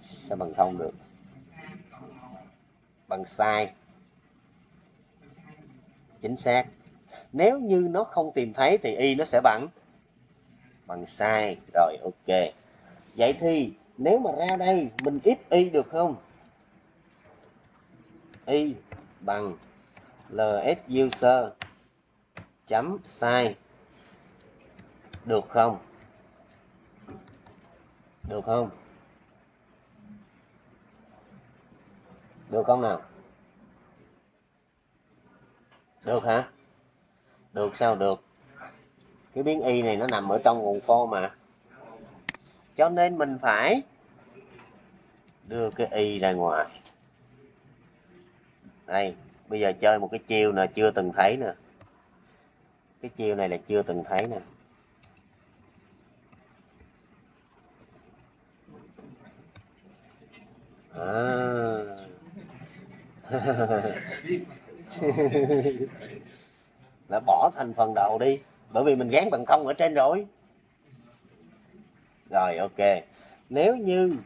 sẽ bằng không được. Bằng sai. Chính xác. Nếu như nó không tìm thấy thì y nó sẽ bằng bằng sai. Rồi, ok. Vậy thì, nếu mà ra đây, mình ít y được không? Y bằng ls user chấm sai. Được không? Được không? Được không nào? Được hả? Được sao được? Cái biến y này nó nằm ở trong nguồn for mà. Cho nên mình phải đưa cái y ra ngoài. Đây, bây giờ chơi một cái chiêu nè, chưa từng thấy nè. Cái chiêu này là chưa từng thấy nè. À. là bỏ thành phần đầu đi bởi vì mình gán bằng không ở trên rồi. Rồi, ok. Nếu như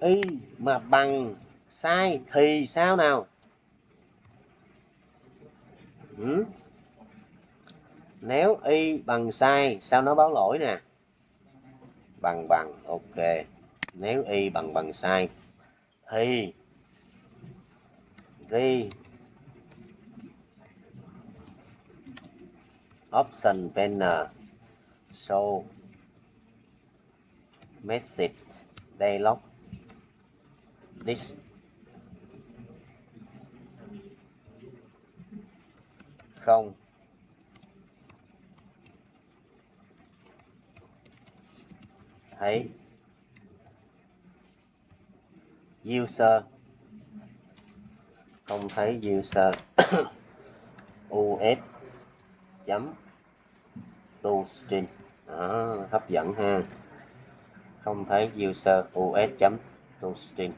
y mà bằng, sai thì sao nào? Ừ? nếu y bằng sai, sao nó báo lỗi nè? Bằng bằng, ok. Nếu y bằng bằng sai thì đi option banner. Show message dialog. List không. Thấy. User. Không thấy user. Us chấm to string đó, hấp dẫn ha. Không thấy user us chấm to string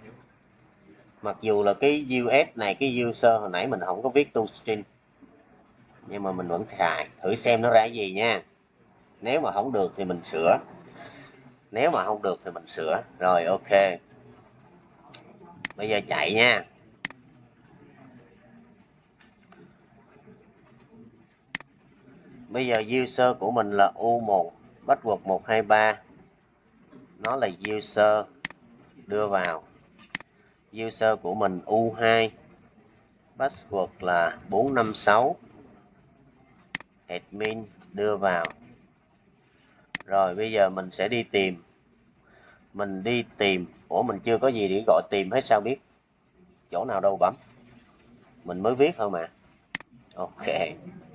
mặc dù là cái us này cái user hồi nãy mình không có viết to string nhưng mà mình vẫn xài thử xem nó ra cái gì nha. Nếu mà không được thì mình sửa. Nếu mà không được thì mình sửa. Rồi ok. Bây giờ chạy nha. Bây giờ user của mình là u1 bắt buộc 123 nó là user, đưa vào. User của mình u2 password là 456 admin đưa vào. Rồi bây giờ mình sẽ đi tìm. Mình đi tìm. Ủa, mình chưa có gì để gọi tìm hết sao biết? Chỗ nào đâu bấm. Mình mới viết thôi mà. Ok.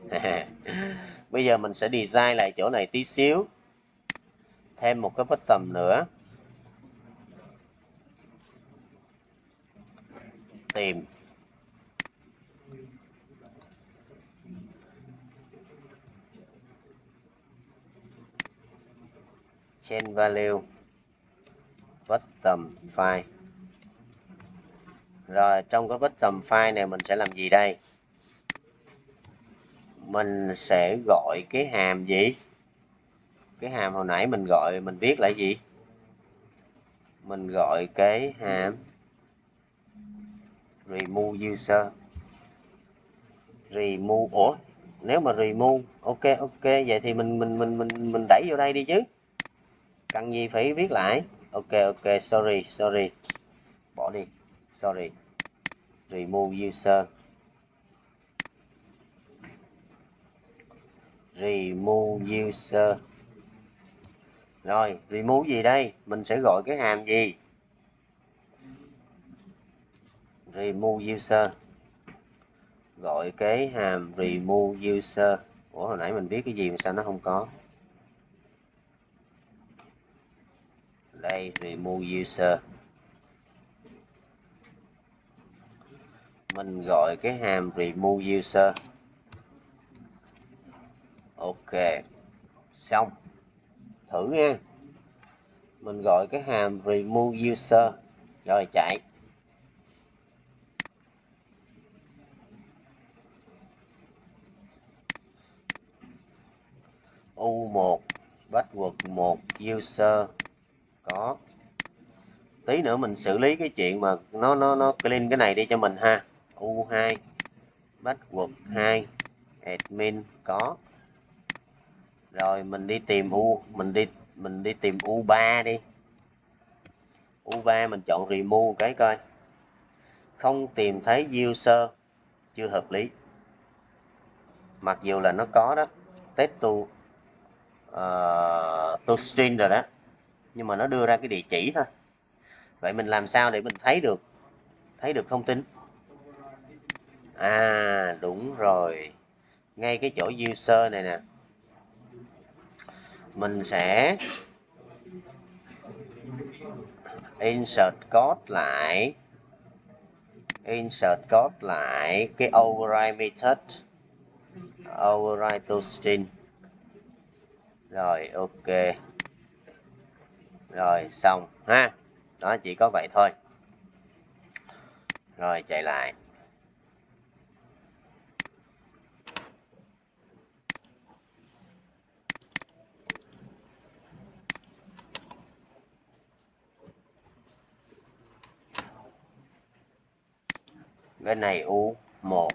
bây giờ mình sẽ design lại chỗ này tí xíu. Thêm một cái bottom nữa. Tìm. Chain value. Bottom file. Rồi, trong cái bottom file này mình sẽ làm gì đây? Mình sẽ gọi cái hàm gì? Cái hàm hồi nãy mình gọi, mình viết lại gì? Mình gọi cái hàm remove user. Remove, ủa, nếu mà remove, ok ok, vậy thì mình mình mình mình mình đẩy vô đây đi chứ. Cần gì phải viết lại? Ok ok, sorry sorry. Bỏ đi, sorry. Remove user. Remove user rồi remove gì đây? Mình sẽ gọi cái hàm gì? Remove user gọi cái hàm remove user ủa, hồi nãy mình biết cái gì mà sao nó không có? Đây remove user mình gọi cái hàm remove user ok. Xong. Thử nha. Mình gọi cái hàm remove user. Rồi, chạy. U1 password 1 user. Có. Tí nữa mình xử lý cái chuyện mà nó nó nó clean cái này đi cho mình ha. U2 password 2 admin. Có rồi mình đi tìm u mình đi mình đi tìm u3 đi. U3 mình chọn remove cái coi. Không tìm thấy user chưa hợp lý. Mặc dù là nó có đó test to uh, to string rồi đó nhưng mà nó đưa ra cái địa chỉ thôi. Vậy mình làm sao để mình thấy được thấy được thông tin? À đúng rồi. Ngay cái chỗ user này nè mình sẽ insert code lại. Insert code lại cái override method. Override to string rồi, ok. Rồi, xong ha. Đó, chỉ có vậy thôi. Rồi, chạy lại. Bên này u 1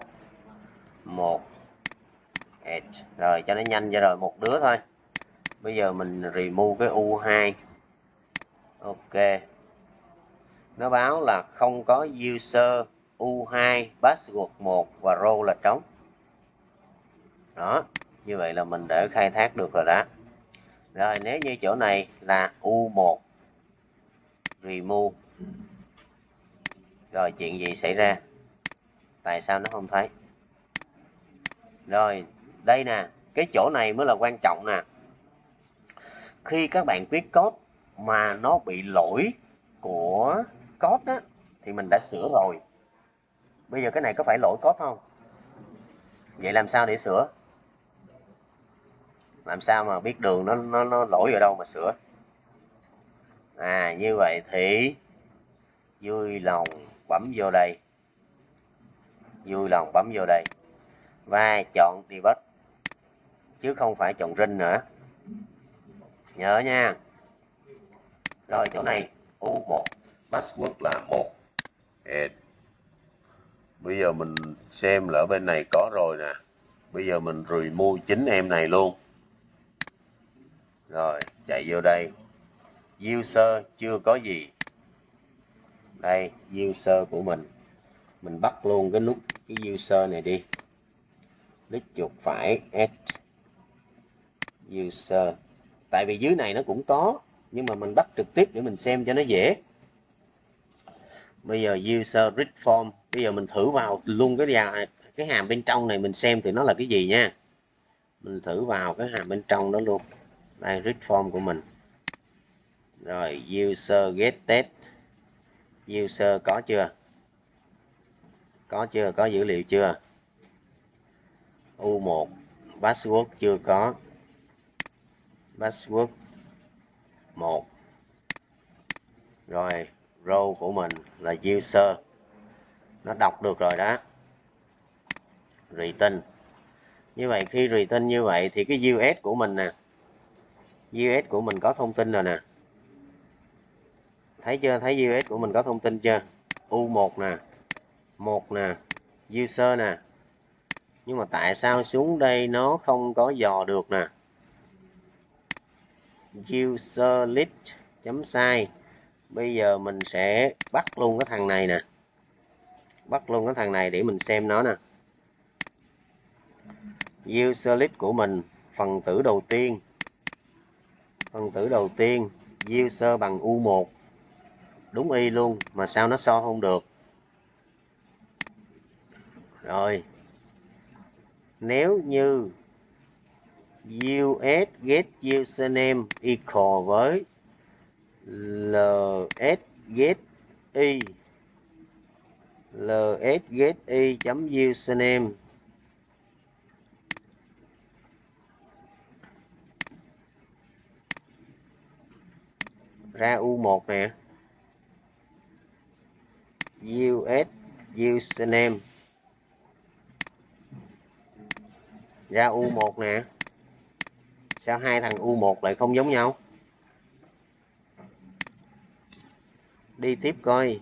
1 rồi, cho nó nhanh ra rồi, một đứa thôi. Bây giờ mình remove cái u2 ok. Nó báo là không có user u2 password 1 và role là trống. Đó, như vậy là mình đã khai thác được rồi đó. Rồi, nếu như chỗ này là u1 remove. Rồi, chuyện gì xảy ra? Tại sao nó không thấy? Rồi, đây nè, cái chỗ này mới là quan trọng nè. Khi các bạn viết code mà nó bị lỗi của code đó thì mình đã sửa rồi. Bây giờ cái này có phải lỗi code không? Vậy làm sao để sửa? Làm sao mà biết đường nó nó nó lỗi ở đâu mà sửa? À như vậy thì vui lòng bấm vô đây vui lòng bấm vô đây. Và chọn debug chứ không phải chọn rin nữa. Nhớ nha. Rồi, chỗ này. U1 password là 1 Bây giờ mình xem là ở bên này có rồi nè. Bây giờ mình remove chính em này luôn. Rồi, chạy vô đây. User chưa có gì. Đây, user của mình. Mình bắt luôn cái nút cái user này đi. Click chuột phải, add user. Tại vì dưới này nó cũng có, nhưng mà mình bắt trực tiếp để mình xem cho nó dễ. Bây giờ user read form. Bây giờ mình thử vào luôn cái nhà cái hàm bên trong này mình xem thì nó là cái gì nha. Mình thử vào cái hàm bên trong đó luôn. Đây, read form của mình. Rồi, user get test. User có chưa? Có chưa? Có dữ liệu chưa? U1 password chưa có. Password 1 rồi row của mình là user. Nó đọc được rồi đó. Return. Như vậy, khi return như vậy thì cái US của mình nè. US của mình có thông tin rồi nè. Thấy chưa? Thấy US của mình có thông tin chưa? U1 nè một nè user nè. Nhưng mà tại sao xuống đây nó không có dò được nè? User list chấm sai. Bây giờ mình sẽ bắt luôn cái thằng này nè. Bắt luôn cái thằng này để mình xem nó nè. User list của mình, phần tử đầu tiên. Phần tử đầu tiên, user bằng u1 đúng y luôn, mà sao nó so không được? Rồi. Nếu như us get username equal với ls get y ls get y chấm username ra u1 nè. Us username ra U1 nè. Sao hai thằng U1 lại không giống nhau? Đi tiếp coi.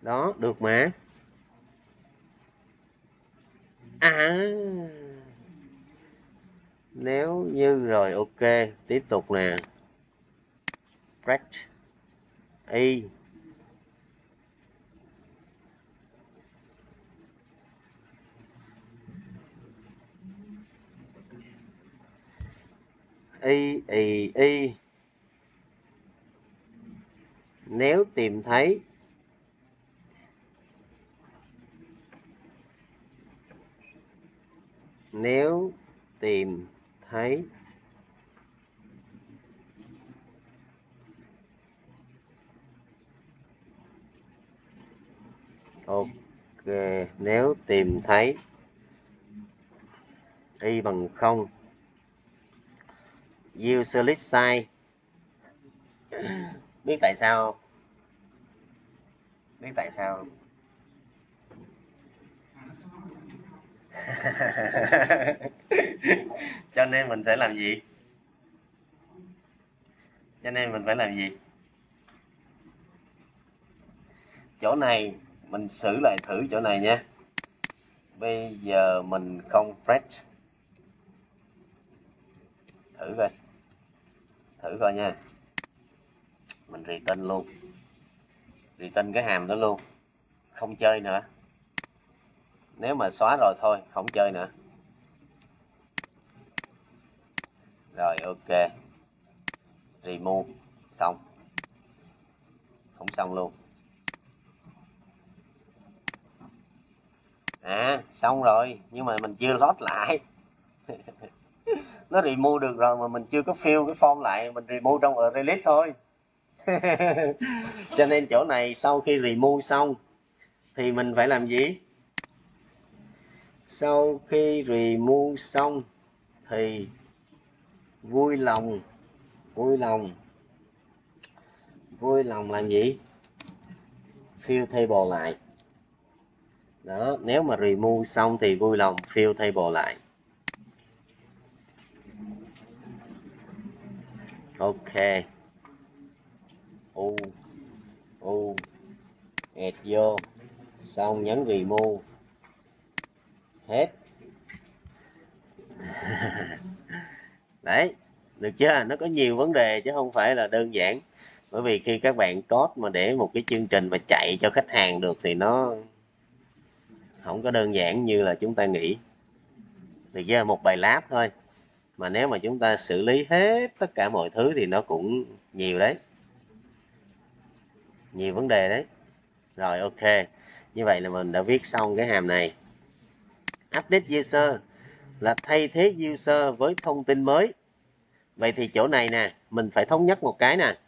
Đó, được mà. À. Nếu như rồi, ok. Tiếp tục nè. Press y y y y. Nếu tìm thấy, nếu tìm thấy, ok, nếu tìm thấy, y bằng không user list size. Biết tại sao biết tại sao cho nên mình phải làm gì? Cho nên mình phải làm gì? Chỗ này, mình xử lại thử chỗ này nha. Bây giờ mình không press thử coi thử coi nha. Mình return luôn. Return cái hàm đó luôn. Không chơi nữa. Nếu mà xóa rồi thôi, không chơi nữa. Rồi, ok. Remove. Xong. Không xong luôn. À xong rồi. Nhưng mà mình chưa lót lại. nó remove được rồi mà mình chưa có fill cái form lại, mình remove trong ở release thôi. Cho nên chỗ này sau khi remove xong thì mình phải làm gì? Sau khi remove xong thì vui lòng vui lòng vui lòng làm gì? Fill table lại. Đó, nếu mà remove xong thì vui lòng fill table lại. Ok. U. U. Ẹt vô. Xong, nhấn remove. Hết. Đấy, được chưa? Nó có nhiều vấn đề chứ không phải là đơn giản. Bởi vì khi các bạn code mà để một cái chương trình mà chạy cho khách hàng được thì nó không có đơn giản như là chúng ta nghĩ. Thì chỉ một bài lab thôi mà nếu mà chúng ta xử lý hết tất cả mọi thứ thì nó cũng nhiều đấy. Nhiều vấn đề đấy. Rồi, ok. Như vậy là mình đã viết xong cái hàm này. Update user là thay thế user với thông tin mới. Vậy thì chỗ này nè, mình phải thống nhất một cái nè.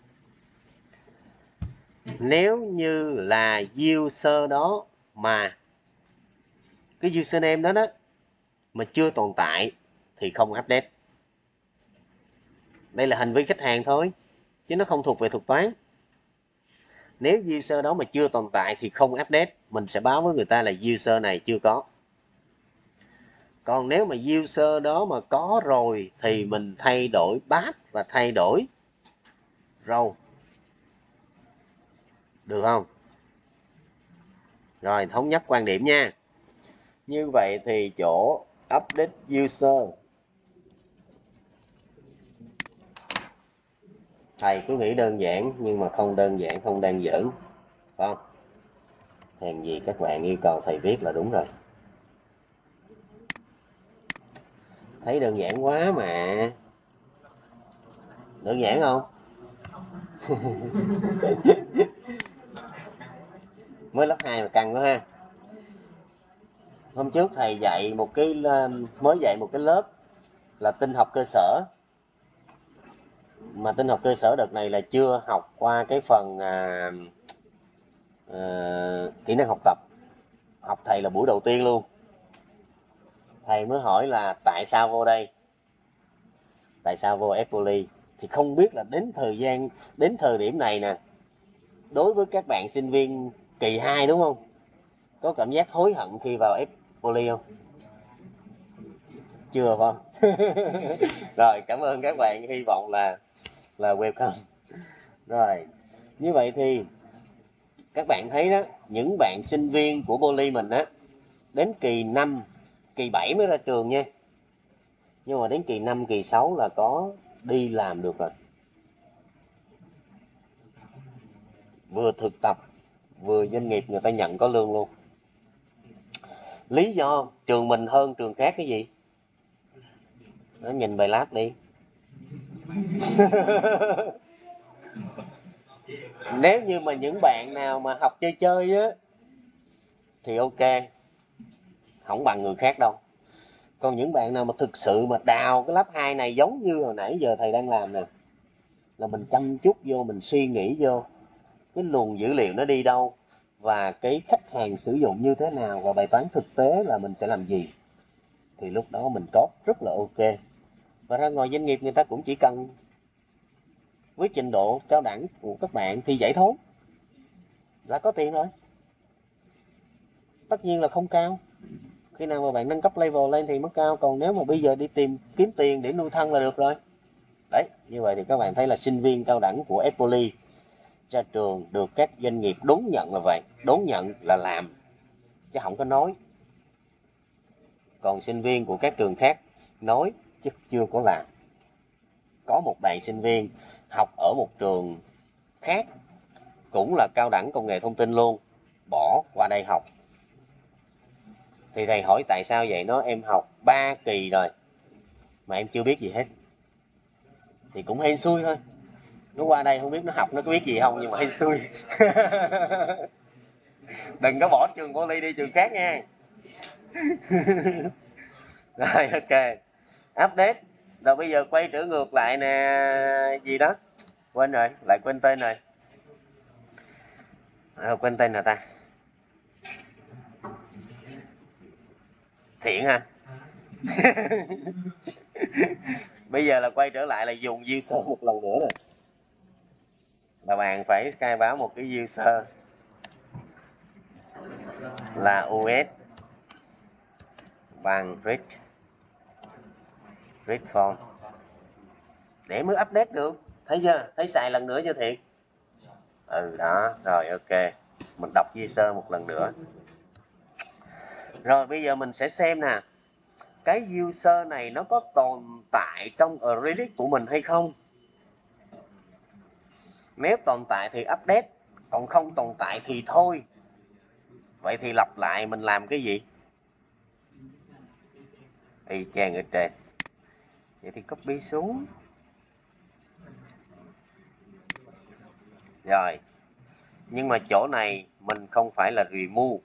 Nếu như là user đó mà cái username đó đó mà chưa tồn tại thì không update đây là hành vi khách hàng thôi, chứ nó không thuộc về thuật toán. Nếu user đó mà chưa tồn tại thì không update, mình sẽ báo với người ta là user này chưa có. Còn nếu mà user đó mà có rồi thì mình thay đổi path và thay đổi row được không? Rồi, thống nhất quan điểm nha. Như vậy thì chỗ update user thầy cứ nghĩ đơn giản, nhưng mà không đơn giản, không đơn giản không? Hèn gì các bạn yêu cầu thầy viết là đúng rồi. Thấy đơn giản quá mà. Đơn giản không? Mới lớp 2 mà căng quá ha. Hôm trước thầy dạy một cái ờ, mới dạy một cái lớp là tinh học cơ sở mà tin học cơ sở đợt này là chưa học qua cái phần à, à, kỹ năng học tập. Học thầy là buổi đầu tiên luôn. Thầy mới hỏi là tại sao vô đây? Tại sao vô Epoli thì không biết là đến thời gian đến thời điểm này nè đối với các bạn sinh viên kỳ 2 đúng không? Có cảm giác hối hận khi vào Epoli không? Chưa không rồi cảm ơn các bạn. Hy vọng là là welcome. Rồi, như vậy thì các bạn thấy đó, những bạn sinh viên của Poly mình á, đến kỳ 5 kỳ 7 mới ra trường nha. Nhưng mà đến kỳ 5 kỳ 6 là có đi làm được rồi. Vừa thực tập, vừa doanh nghiệp người ta nhận có lương luôn. Lý do trường mình hơn trường khác cái gì? Nó nhìn bài lab đi. nếu như mà những bạn nào mà học chơi chơi á, thì ok. Không bằng người khác đâu. Còn những bạn nào mà thực sự mà đào cái lớp 2 này giống như hồi nãy giờ thầy đang làm nè, là mình chăm chút vô, mình suy nghĩ vô, cái luồng dữ liệu nó đi đâu, và cái khách hàng sử dụng như thế nào, và bài toán thực tế là mình sẽ làm gì, thì lúc đó mình có rất là ok và ra ngoài doanh nghiệp, người ta cũng chỉ cần với trình độ cao đẳng của các bạn thì vậy thôi là có tiền rồi. Tất nhiên là không cao. Khi nào mà bạn nâng cấp level lên thì mới cao. Còn nếu mà bây giờ đi tìm kiếm tiền để nuôi thân là được rồi. Đấy, như vậy thì các bạn thấy là sinh viên cao đẳng của Epoli ra trường được các doanh nghiệp đón nhận là vậy. Đón nhận là làm, chứ không có nói. Còn sinh viên của các trường khác nói chứ chưa có làm. Có một bạn sinh viên học ở một trường khác, cũng là cao đẳng công nghệ thông tin luôn, bỏ qua đây học. Thì thầy hỏi tại sao vậy? Nó, em học 3 kỳ rồi, mà em chưa biết gì hết. Thì cũng hên xui thôi. Nó qua đây không biết nó học nó có biết gì không, nhưng mà hên xui. Đừng có bỏ trường poly đi, trường khác nha. Rồi, ok update. Rồi bây giờ quay trở ngược lại nè gì đó. Quên rồi lại quên tên rồi. À, quên tên rồi ta. Thiện ha bây giờ là quay trở lại là dùng user một lần nữa rồi là bạn phải khai báo một cái user. Là us bằng read read form để mới update được. Thấy chưa? Thấy xài lần nữa chưa thiệt? Ừ đó. Rồi, ok. Mình đọc user một lần nữa. Rồi, bây giờ mình sẽ xem nè. Cái user này nó có tồn tại trong Relic của mình hay không? Nếu tồn tại thì update, còn không tồn tại thì thôi. Vậy thì lặp lại mình làm cái gì? Y chang ở trên vậy thì copy xuống. Rồi. Nhưng mà chỗ này mình không phải là remove.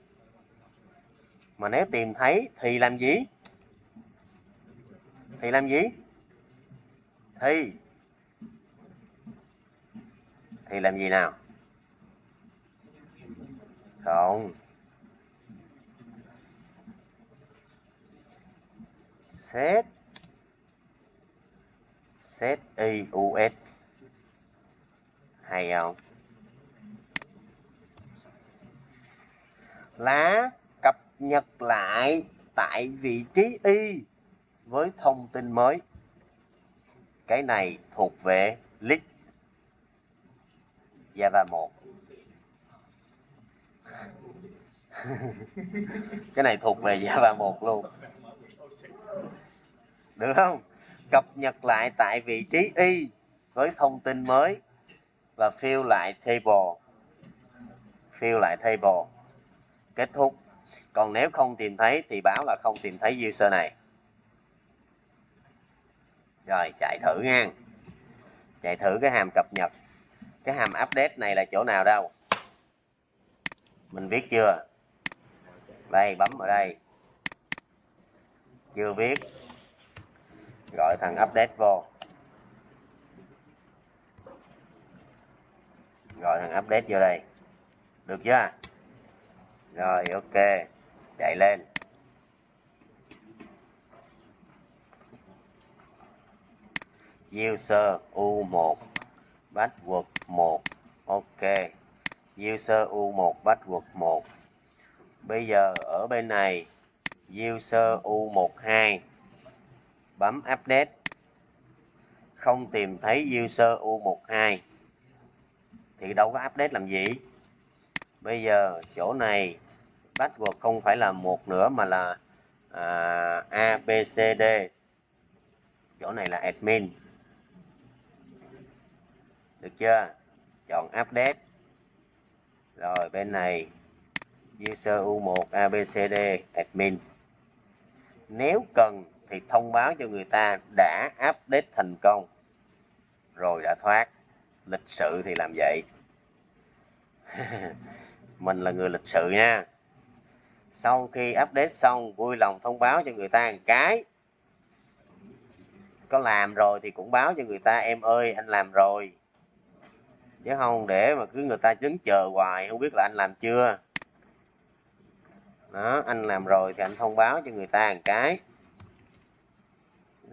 Mà nếu tìm thấy thì làm gì? Thì làm gì? Thì. Thì làm gì nào? Không. Set set hay không? Lá cập nhật lại tại vị trí y với thông tin mới. Cái này thuộc về list Java 1 cái này thuộc về Java 1 luôn. Được không? Cập nhật lại tại vị trí y với thông tin mới và fill lại table. Fill lại table. Kết thúc. Còn nếu không tìm thấy thì báo là không tìm thấy user này. Rồi, chạy thử nha. Chạy thử cái hàm cập nhật. Cái hàm update này là chỗ nào đâu? Mình viết chưa? Đây, bấm ở đây. Chưa viết gọi thằng update vô. Gọi thằng update vô đây. Được chưa? Rồi, ok. Chạy lên. User u1 password 1 ok. User u1 password 1 bây giờ ở bên này, user u12 bấm update. Không tìm thấy user u12 thì đâu có update làm gì? Bây giờ chỗ này password không phải là một nữa mà là à, abcd chỗ này là admin. Được chưa? Chọn update. Rồi bên này user u1 abcd admin. Nếu cần thì thông báo cho người ta đã update thành công, rồi đã thoát. Lịch sự thì làm vậy. Mình là người lịch sự nha. Sau khi update xong, vui lòng thông báo cho người ta một cái. Có làm rồi thì cũng báo cho người ta, em ơi, anh làm rồi. Chứ không để mà cứ người ta đứng chờ hoài, không biết là anh làm chưa. Đó, anh làm rồi thì anh thông báo cho người ta một cái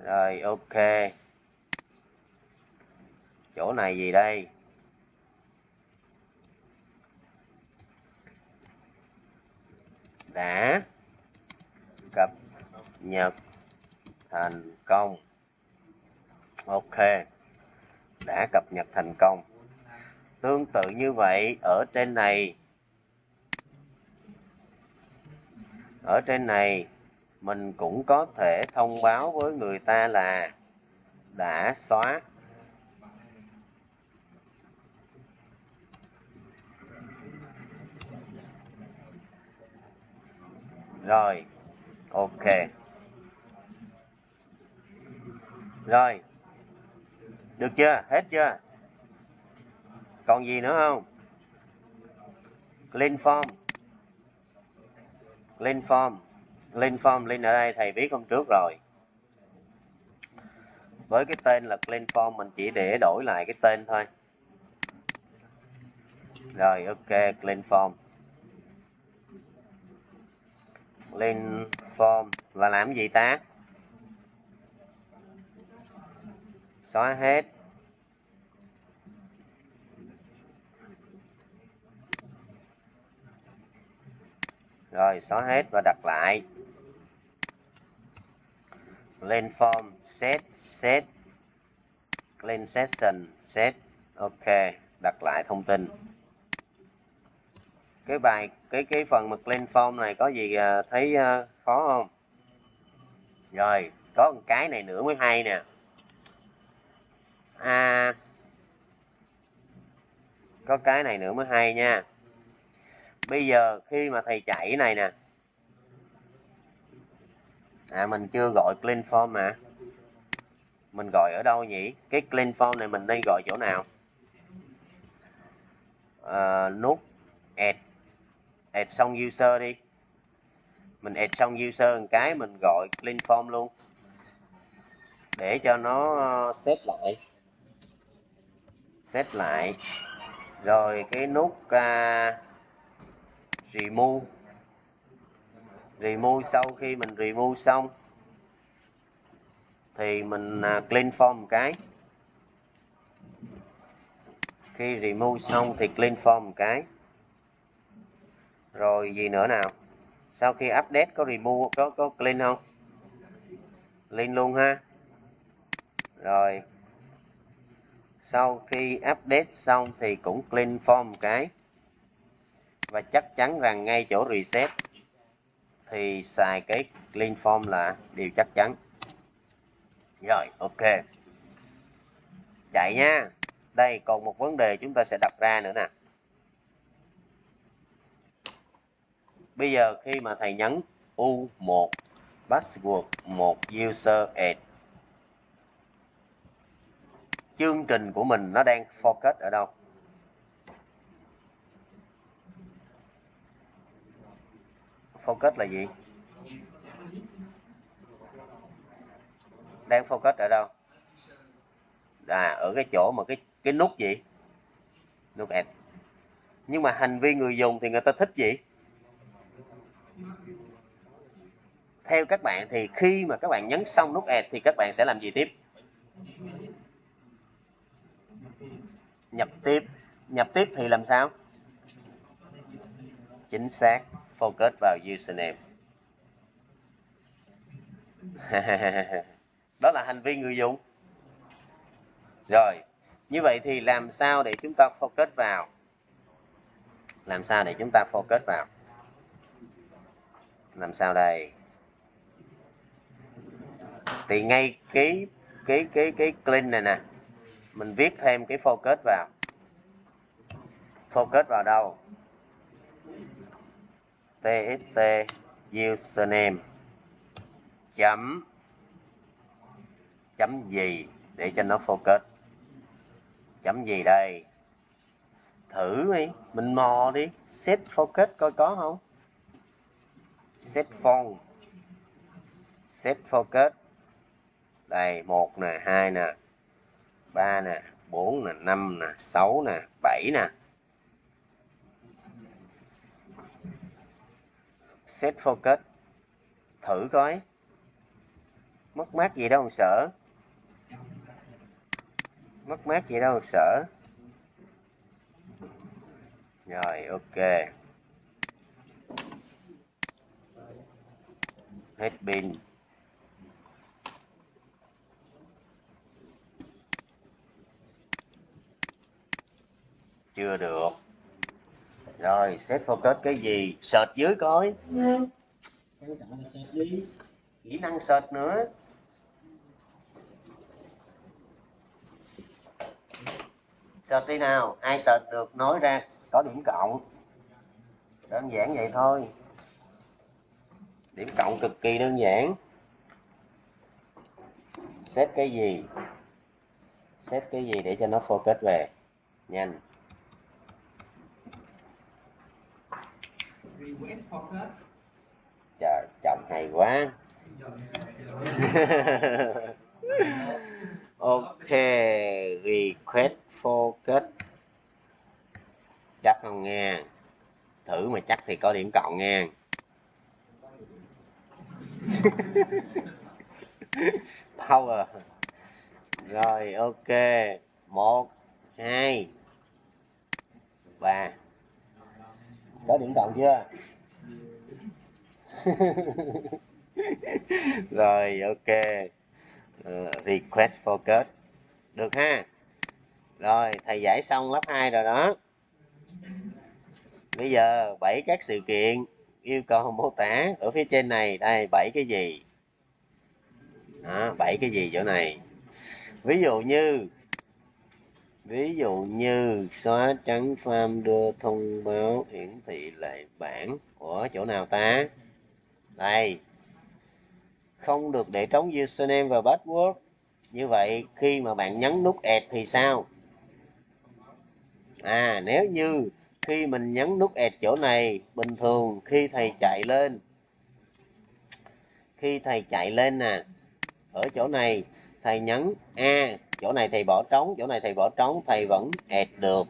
rồi, ok. Chỗ này gì đây? Đã cập nhật thành công. Ok, đã cập nhật thành công. Tương tự như vậy, ở trên này, ở trên này mình cũng có thể thông báo với người ta là đã xóa. Rồi, ok. Rồi, được chưa? Hết chưa? Còn gì nữa không? Clean form. Clean form. Clean form, link ở đây thầy viết hôm trước rồi. Với cái tên là clean form mình chỉ để đổi lại cái tên thôi. Rồi ok, clean form. Clean form là làm gì ta? Xóa hết rồi, xóa hết và đặt lại. Lên form, set set. Lên session, set. Ok, đặt lại thông tin. Cái bài, cái cái phần mà lên form này có gì à, thấy à, khó không? Rồi, có một cái này nữa mới hay nè. À có cái này nữa mới hay nha bây giờ khi mà thầy chạy này nè. À mình chưa gọi clean form mà. Mình gọi ở đâu nhỉ? Cái clean form này mình nên gọi chỗ nào? À, nút add. Add xong user đi. Mình add xong user một cái mình gọi clean form luôn. Để cho nó ờ, set lại. Set lại. Rồi cái nút uh, remove remove sau khi mình remove xong, thì mình à, clean form một cái. Khi remove xong thì clean form một cái. Rồi gì nữa nào? Sau khi update có remove có có clean không? Clean luôn ha. Rồi, sau khi update xong thì cũng clean form một cái và chắc chắn rằng ngay chỗ reset thì xài cái clean form là điều chắc chắn. Rồi, ok. Chạy nha. Đây, còn một vấn đề chúng ta sẽ đặt ra nữa nè. Bây giờ khi mà thầy nhấn U1 password một user add chương trình của mình nó đang focus ở đâu? Focus là gì? Đang focus ở đâu? À ở cái chỗ mà cái cái nút gì? Nút add. Nhưng mà hành vi người dùng thì người ta thích gì? Theo các bạn thì khi mà các bạn nhấn xong nút add thì các bạn sẽ làm gì tiếp? Nhập tiếp. Nhập tiếp thì làm sao? Chính xác focus vào username. Đó là hành vi người dùng. Rồi, như vậy thì làm sao để chúng ta focus vào? Làm sao để chúng ta focus vào? Làm sao đây? Thì ngay cái cái cái cái clean này nè, mình viết thêm cái focus vào. Focus vào đâu? Txt username chấm chấm gì để cho nó focus? Chấm gì đây? Thử đi, mình mò đi. Set focus coi có không? Set font set focus. Đây, một nè, hai nè, ba nè, bốn nè, năm nè, sáu nè, bảy nè. Set focus. Thử coi. Mất mát gì đâu, sợ. Mất mát gì đâu, sợ. Rồi, ok. Hết pin. Chưa được rồi set focus cái gì? Search dưới coi. Quan trọng là search đi kỹ năng search nữa. Search đi nào. Ai search được nói ra. Có điểm cộng. Đơn giản vậy thôi. Điểm cộng cực kỳ đơn giản. Xếp cái gì? Xếp cái gì để cho nó focus về? Nhanh request focus trời, chồng hay quá. Ok, request focus chắc không nghe. Thử mà chắc thì có điểm cộng nghe. Power. Rồi, ok. Một, hai, ba có điểm cộng chưa? Rồi ok. Uh, request focus được ha. Rồi thầy giải xong lớp 2 rồi đó. Bây giờ bảy các sự kiện yêu cầu mô tả ở phía trên này. Đây bảy cái gì? Bảy cái gì chỗ này? Ví dụ như ví dụ như xóa trắng farm đưa thông báo hiển thị lệ bản của chỗ nào ta? Đây. Không được để trống username và password. Như vậy, khi mà bạn nhấn nút add thì sao? À nếu như khi mình nhấn nút add chỗ này, bình thường khi thầy chạy lên, khi thầy chạy lên nè, ở chỗ này, thầy nhấn a chỗ này thầy bỏ trống, chỗ này thầy bỏ trống, thầy vẫn add được.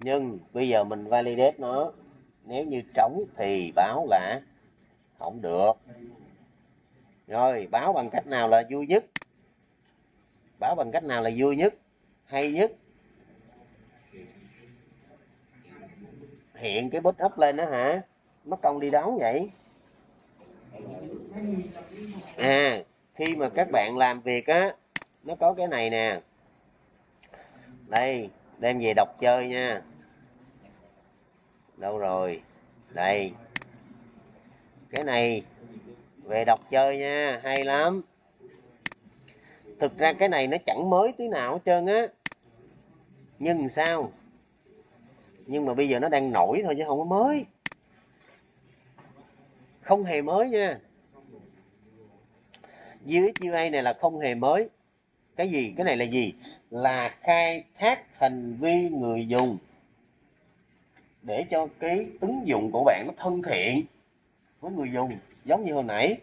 Nhưng bây giờ mình validate nó. Nếu như trống thì báo là không được. Rồi, báo bằng cách nào là vui nhất? Báo bằng cách nào là vui nhất? Hay nhất? Hiện cái bút up lên đó hả? Mất công đi đón vậy? À khi mà các bạn làm việc á nó có cái này nè. Đây, đem về đọc chơi nha. Đâu rồi? Đây. Cái này, về đọc chơi nha, hay lắm. Thực ra cái này nó chẳng mới tí nào hết trơn á. Nhưng sao? Nhưng mà bây giờ nó đang nổi thôi chứ không có mới. Không hề mới nha. Dưới UXUA này là không hề mới cái gì? Cái này là gì? Là khai thác hành vi người dùng để cho cái ứng dụng của bạn nó thân thiện với người dùng. Giống như hồi nãy,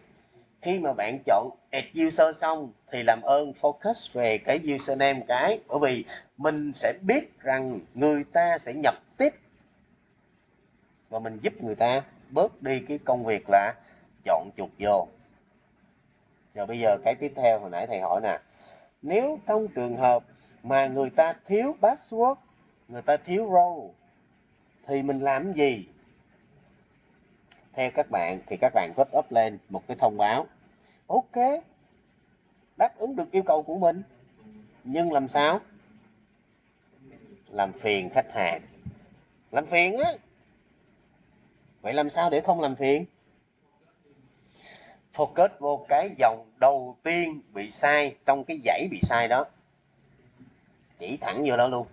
khi mà bạn chọn add user xong thì làm ơn focus về cái username cái. Bởi vì mình sẽ biết rằng người ta sẽ nhập tiếp và mình giúp người ta bớt đi cái công việc là chọn chuột vô. Rồi bây giờ cái tiếp theo hồi nãy thầy hỏi nè nếu trong trường hợp mà người ta thiếu password, người ta thiếu role, thì mình làm gì? Theo các bạn, thì các bạn put up lên một cái thông báo. Ok, đáp ứng được yêu cầu của mình. Nhưng làm sao? Làm phiền khách hàng. Làm phiền á. Vậy làm sao để không làm phiền? Focus vô cái dòng đầu tiên bị sai, trong cái dãy bị sai đó. Chỉ thẳng vô đó luôn.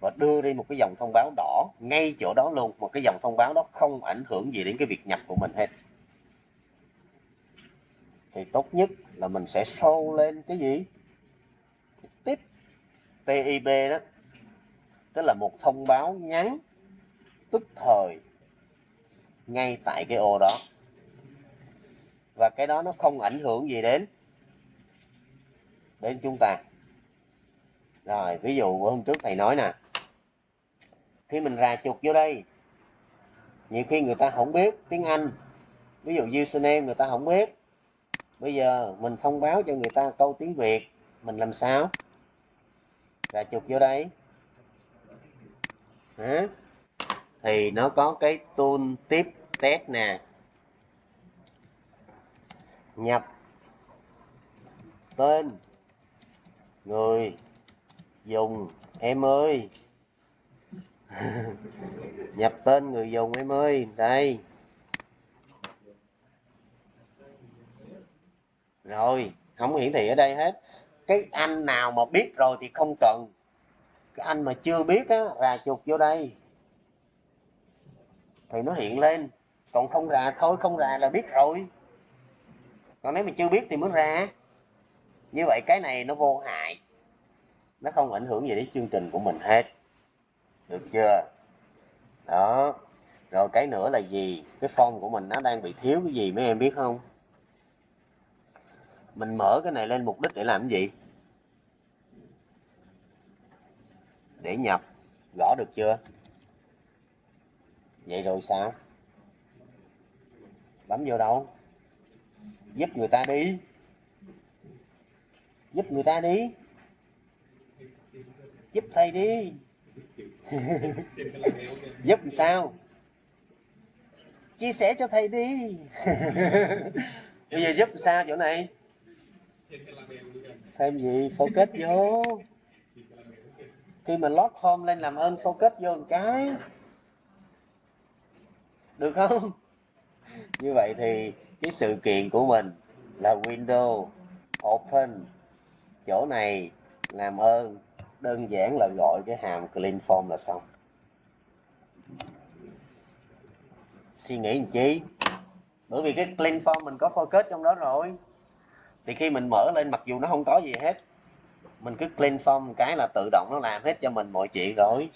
Và đưa đi một cái dòng thông báo đỏ ngay chỗ đó luôn. Một cái dòng thông báo đó không ảnh hưởng gì đến cái việc nhập của mình hết. Thì tốt nhất là mình sẽ show lên cái gì? Tiếp TIP đó. Tức là một thông báo ngắn, tức thời, ngay tại cái ô đó và cái đó nó không ảnh hưởng gì đến đến chúng ta. Rồi, ví dụ hôm trước thầy nói nè, khi mình rà chuột vô đây, nhiều khi người ta không biết tiếng anh. Ví dụ username người ta không biết. Bây giờ mình thông báo cho người ta câu tiếng việt, mình làm sao? Rà chuột vô đây. Hả? thì nó có cái tool tiếp test nè nhập. Tên. Người. Dùng. Em ơi. Nhập tên, người dùng, em ơi. Đây. Rồi, không hiển thị ở đây hết. Cái anh nào mà biết rồi thì không cần. Cái anh mà chưa biết á, rà chuột vô đây. Thì nó hiện lên. Còn không rà thôi, không rà là biết rồi còn nếu mình chưa biết thì mới ra. Như vậy cái này nó vô hại. Nó không ảnh hưởng gì đến chương trình của mình hết. Được chưa? Đó. Rồi cái nữa là gì? Cái form của mình nó đang bị thiếu cái gì mấy em biết không? Mình mở cái này lên mục đích để làm cái gì? Để nhập. Gõ được chưa? Vậy rồi sao? Bấm vô đâu? Giúp người ta đi. Giúp người ta đi. Giúp thầy đi. Giúp làm sao? Chia sẻ cho thầy đi. Bây giờ giúp sao chỗ này? Thêm gì? Focus vô. Khi mà lót form lên làm ơn, focus vô một cái. Được không? Như vậy thì cái sự kiện của mình là window open. Chỗ này làm ơn, đơn giản là gọi cái hàm clean form là xong. Suy nghĩ làm chi? Bởi vì cái clean form mình có focus trong đó rồi. Thì khi mình mở lên, mặc dù nó không có gì hết, mình cứ clean form cái là tự động nó làm hết cho mình mọi chuyện rồi.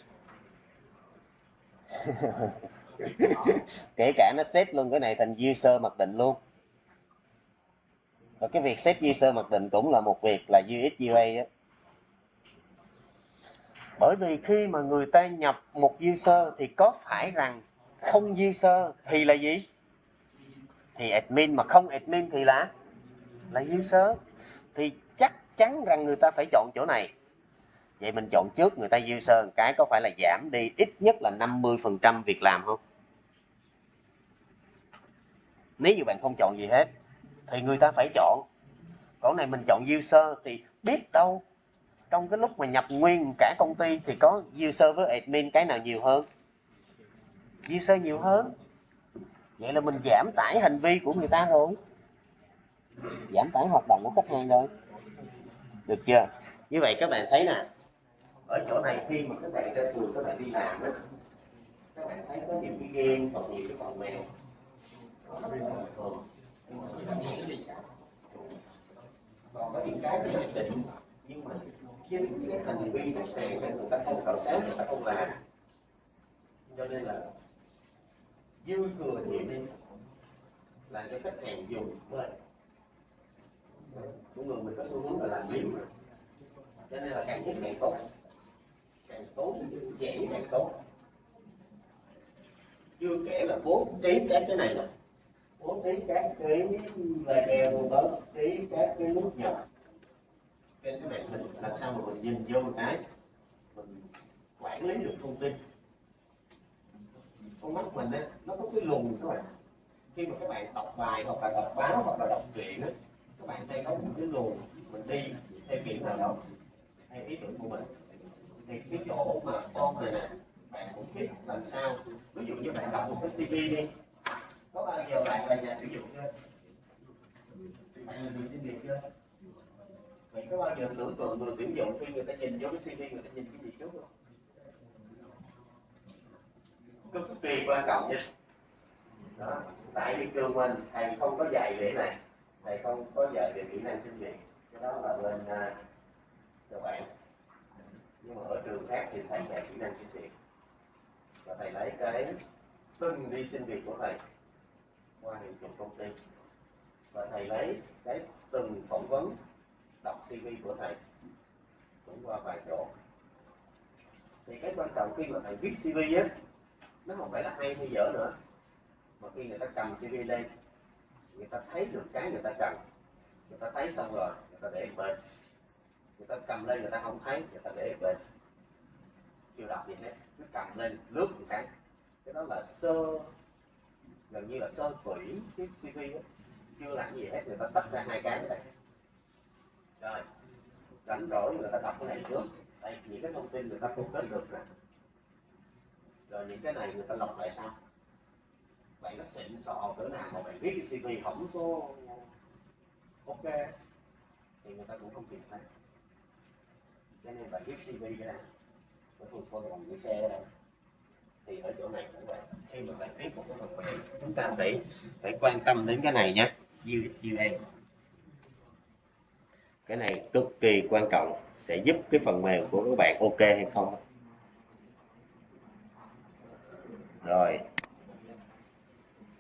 kể cả nó set luôn cái này thành user mặc định luôn. Và cái việc set user mặc định cũng là một việc là UX UA á. Bởi vì khi mà người ta nhập một user thì có phải rằng không user thì là gì? Thì admin, mà không admin thì là? Là user thì chắc chắn rằng người ta phải chọn chỗ này. Vậy mình chọn trước người ta user cái có phải là giảm đi ít nhất là 50% việc làm không? Nếu như bạn không chọn gì hết, thì người ta phải chọn. Còn này mình chọn user thì biết đâu, trong cái lúc mà nhập nguyên cả công ty thì có user với admin cái nào nhiều hơn? User nhiều hơn? Vậy là mình giảm tải hành vi của người ta rồi. Giảm tải hoạt động của khách hàng rồi. Được chưa? Như vậy các bạn thấy nè, ở chỗ này khi mà các bạn ra trường, các bạn đi làm đó các bạn thấy có nhiều cái game, còn nhiều cái phần mềm còn có những cái thì xịn nhưng mà chính cái hành vi khách hàng người ta không khảo sát người ta không làm cho nên là dư thừa chuyện nên làm cho khách hàng dùng bên của người mình có xu hướng là làm biếng cho nên là càng ít càng tốt càng tốt dễ càng tốt chưa kể là bố trí các cái này nè bố trí các cái level bố trí các cái nút nhập trên cái màn hình làm sao mà mình nhìn vô một cái, mình quản lý được thông tin. Con mắt mình á, nó có cái luồng các bạn. Khi mà các bạn đọc bài hoặc là đọc báo hoặc là đọc truyện á, các bạn thấy có một cái luồng mình đi, theo kiểu nào đó. Theo ý tưởng của mình. Thì cái chỗ mà con này nè, bạn cũng biết làm sao. Ví dụ như bạn đọc một cái CV đi có bao giờ bạn là nhà sử dụng chưa? Bạn là người xin việc chưa? Vậy có bao giờ tưởng tượng người tuyển dụng khi người ta nhìn vô cái CV người ta nhìn cái gì trước không? Cực kỳ quan trọng nha đó. tại vì trường mình thầy không có dạy về này. Thầy không có dạy về kỹ năng sinh việc. Cái đó là bên à, uh, các bạn nhưng mà ở trường khác thì thầy dạy kỹ năng sinh việc. Và thầy lấy cái từng đi sinh việc của thầy qua hiện trường công ty. Và thầy lấy cái từng phỏng vấn, đọc CV của thầy, cũng qua vài chỗ. Thì cái quan trọng khi mà thầy viết CV á, nó không phải là hay hay dở nữa, mà khi người ta cầm CV lên, người ta thấy được cái người ta cần, người ta thấy xong rồi, người ta để bên. Người ta cầm lên, người ta không thấy, người ta để bên. Chưa đọc gì hết cứ cầm lên lướt một cái. Cái đó là sơ gần như là sơ tủy cái CV đó. chưa làm gì hết, người ta tách ra hai cái này rồi, rảnh rỗi người ta đọc cái này trước. Đây, những cái thông tin người ta phân tích được rồi rồi những cái này người ta lọc lại sao bạn có xịn sò cỡ nào mà bạn viết cái CV không có ok, thì người ta cũng không tìm thấy. Cho nên bạn viết CV cái này cái phần phôi bằng cái xe đây thì ở chỗ này cũng vậy. Khi mà bạn viết một cái phần mềm chúng ta phải phải quan tâm đến cái này nhé. UXUA cái này cực kỳ quan trọng, sẽ giúp cái phần mềm của các bạn ok hay không? Rồi.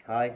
Thôi.